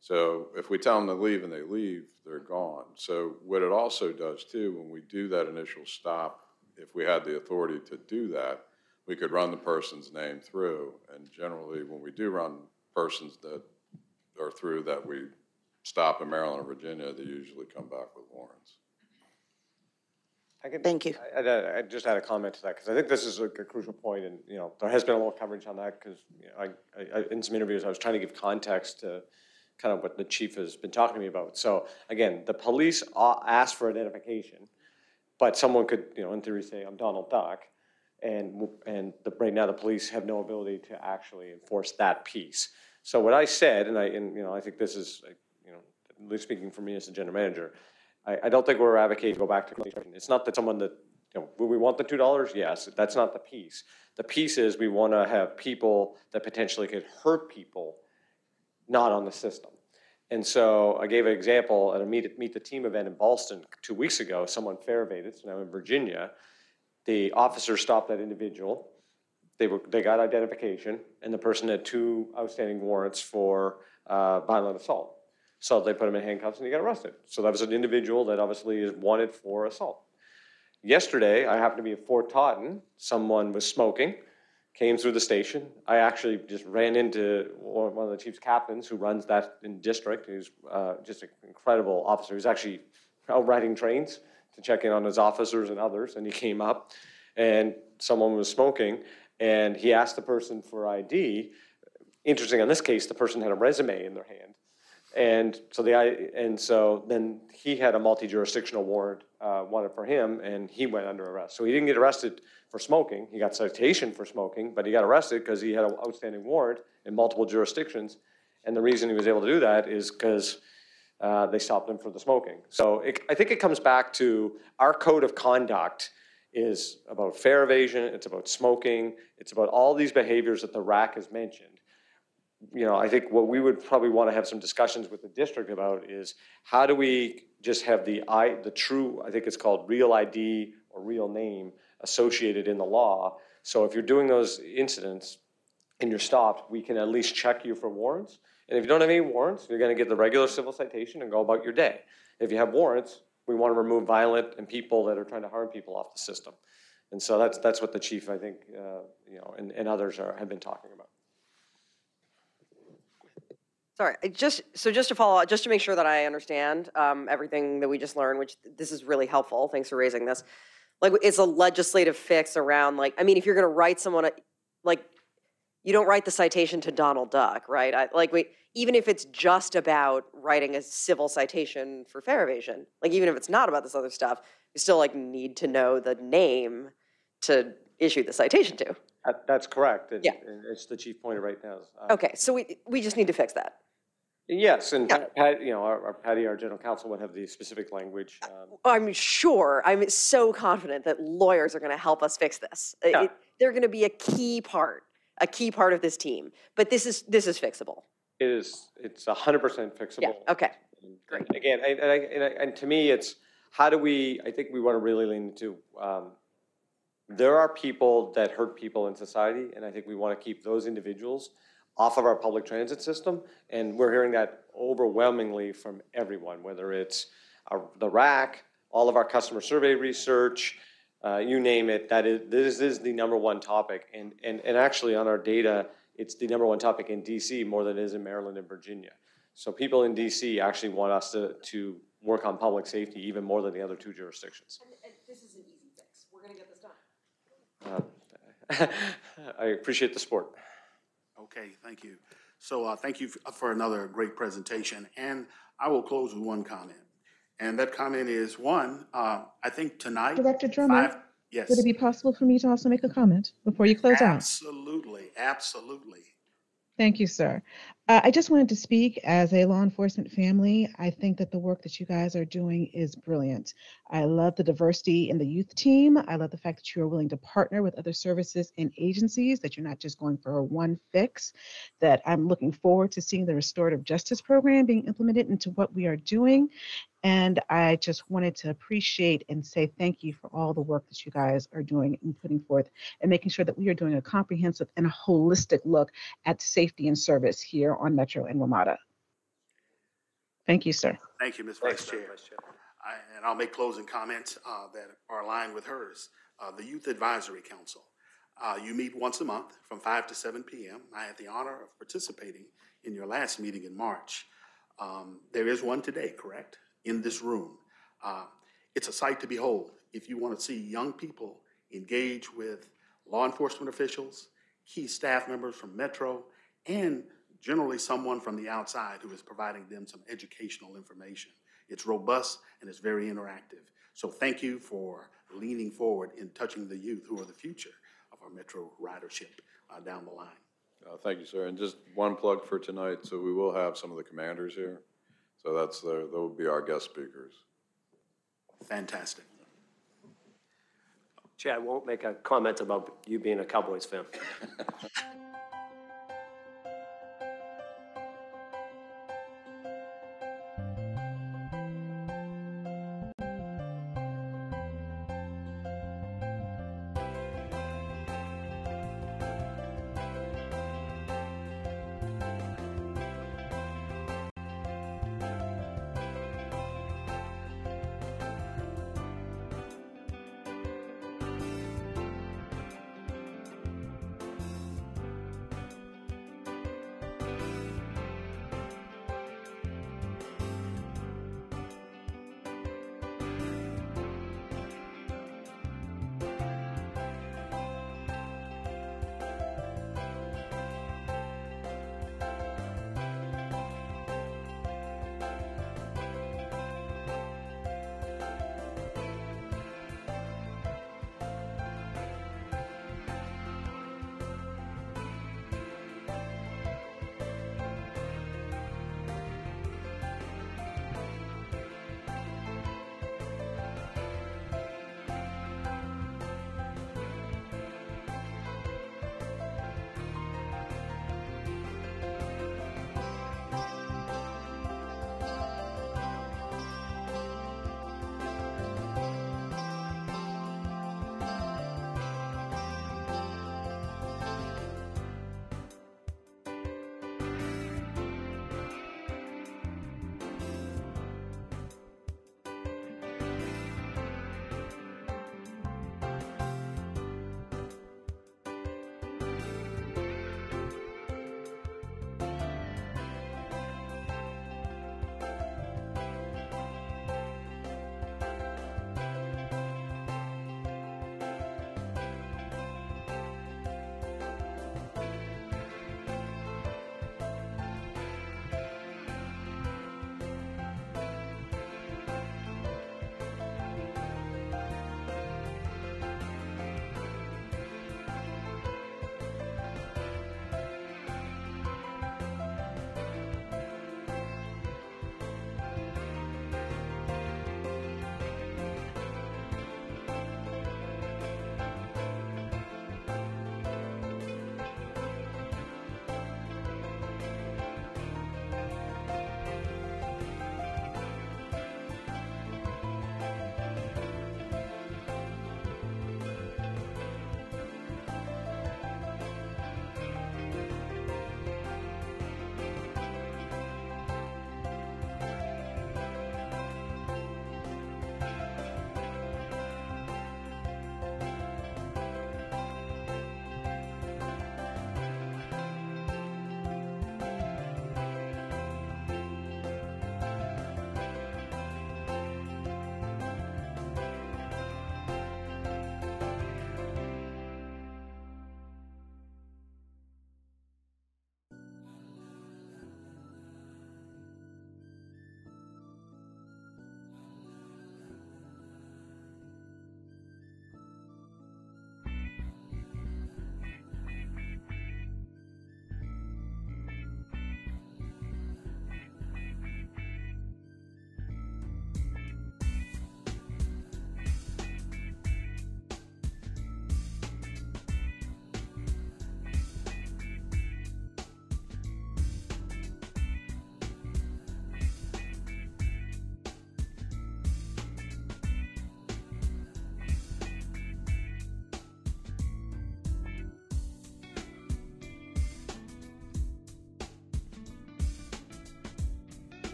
So if we tell them to leave and they leave, they're gone. So what it also does too, when we do that initial stop, if we had the authority to do that, we could run the person's name through. And generally, when we do run persons that are through that we stop in Maryland or Virginia, they usually come back with warrants. I can. Thank you. I, I, I just had a comment to that, because I think this is a a crucial point, and, you know, there has been a little coverage on that, because I, I, I- in some interviews, I was trying to give context to kind of what the chief has been talking to me about. So, again, the police a- asked for identification, but someone could, you know, in theory say, I'm Donald Duck, and, and the, right now, the police have no ability to actually enforce that piece. So what I said, and I, and, you know, I think this is, you know, at least speaking for me as the general manager, I, I don't think we're advocating go back to claim. It's not that someone that, you know, will we want the two dollars? Yes, that's not the piece. The piece is we want to have people that potentially could hurt people not on the system. And so I gave an example at a meet, meet the team event in Ballston two weeks ago. Someone fare evaded, so now in Virginia, the officer stopped that individual. They were, they got identification, and the person had two outstanding warrants for uh, violent assault. So they put him in handcuffs and he got arrested. So that was an individual that obviously is wanted for assault. Yesterday, I happened to be at Fort Totten. Someone was smoking, came through the station. I actually just ran into one of the chief's captains who runs that district. He's uh, just an incredible officer. He's actually out riding trains to check in on his officers and others, and he came up and someone was smoking, and he asked the person for ID. Interesting, in this case, the person had a resume in their hand. And so the, and so then he had a multi-jurisdictional warrant uh, wanted for him, and he went under arrest. So he didn't get arrested for smoking, he got citation for smoking, but he got arrested because he had an outstanding warrant in multiple jurisdictions. And the reason he was able to do that is because uh, they stopped him for the smoking. So it, I think it comes back to our code of conduct is about fare evasion, it's about smoking, it's about all these behaviors that the RAC has mentioned you know, I think what we would probably want to have some discussions with the district about is how do we just have the I, the true, I think it's called real ID or real name associated in the law. So if you're doing those incidents and you're stopped, we can at least check you for warrants. And if you don't have any warrants, you're gonna get the regular civil citation and go about your day. If you have warrants, we want to remove violent and people that are trying to harm people off the system. And so that's, that's what the chief, I think, uh, you know, and, and others are, have been talking about. Sorry, just, so just to follow, up, just to make sure that I understand um, everything that we just learned, which this is really helpful, thanks for raising this. Like, it's a legislative fix around, like, I mean, if you're gonna write someone, a- like, you don't write the citation to Donald Duck, right? I- Like, we, even if it's just about writing a civil citation for fare evasion, like, even if it's not about this other stuff, you still like need to know the name to issue the citation to. That, that's correct. and- Yeah. It's the chief pointed right now. Uh, Okay, so we, we just need to fix that. Yes, and Pat- Pat, you know, our, our Patty, our general counsel would have the specific language. um, I'm sure, I'm so confident that lawyers are going to help us fix this. Yeah. it- They're going to be a key part, a key part of this team. But this is, this is fixable. It is, it's hundred percent fixable. Yeah, okay. Great. Again, and, and, I- and, I- and to me, it's, how do we, I think we want to really lean into, um, there are people that hurt people in society, and I think we want to keep those individuals off of our public transit system. And we're hearing that overwhelmingly from everyone, whether it's our, the RAC, all of our customer survey research, uh, you name it, that is, this is the number one topic. And, and, and actually on our data, it's the number one topic in DC more than it is in Maryland and Virginia. So people in DC actually want us to, to work on public safety even more than the other two jurisdictions. This is an easy fix. We're going to get this done. Uh, I appreciate the support. Okay, thank you. So uh, thank you for another great presentation. And I will close with one comment. And that comment is, one, uh, I think tonight. Director Drummond? five- Yes. Would it be possible for me to also make a comment before you close out? Absolutely, absolutely. Thank you, sir. Uh, I just wanted to speak as a law enforcement family. I think that the work that you guys are doing is brilliant. I love the diversity in the youth team. I love the fact that you are willing to partner with other services and agencies, that you're not just going for a one fix, that I'm looking forward to seeing the restorative justice program being implemented into what we are doing. And I just wanted to appreciate and say thank you for all the work that you guys are doing and putting forth and making sure that we are doing a comprehensive and a holistic look at safety and service here on Metro and WMATA. Thank you, sir. Thank you, Ms. Vice Chair. I- And I'll make closing comments uh, that are aligned with hers. Uh, The Youth Advisory Council, uh, you meet once a month from 5 to 7 p.m. I had the honor of participating in your last meeting in March. Um, There is one today, correct, in this room. Uh, It's a sight to behold. If you want to see young people engage with law enforcement officials, key staff members from Metro, and generally someone from the outside who is providing them some educational information. It's robust and it's very interactive. So thank you for leaning forward in touching the youth who are the future of our Metro ridership uh, down the line. Uh, Thank you, sir. And just one plug for tonight, so we will have some of the commanders here. So that's, the- they'll be our guest speakers. Fantastic. Chair, I won't make a comment about you being a Cowboys fan.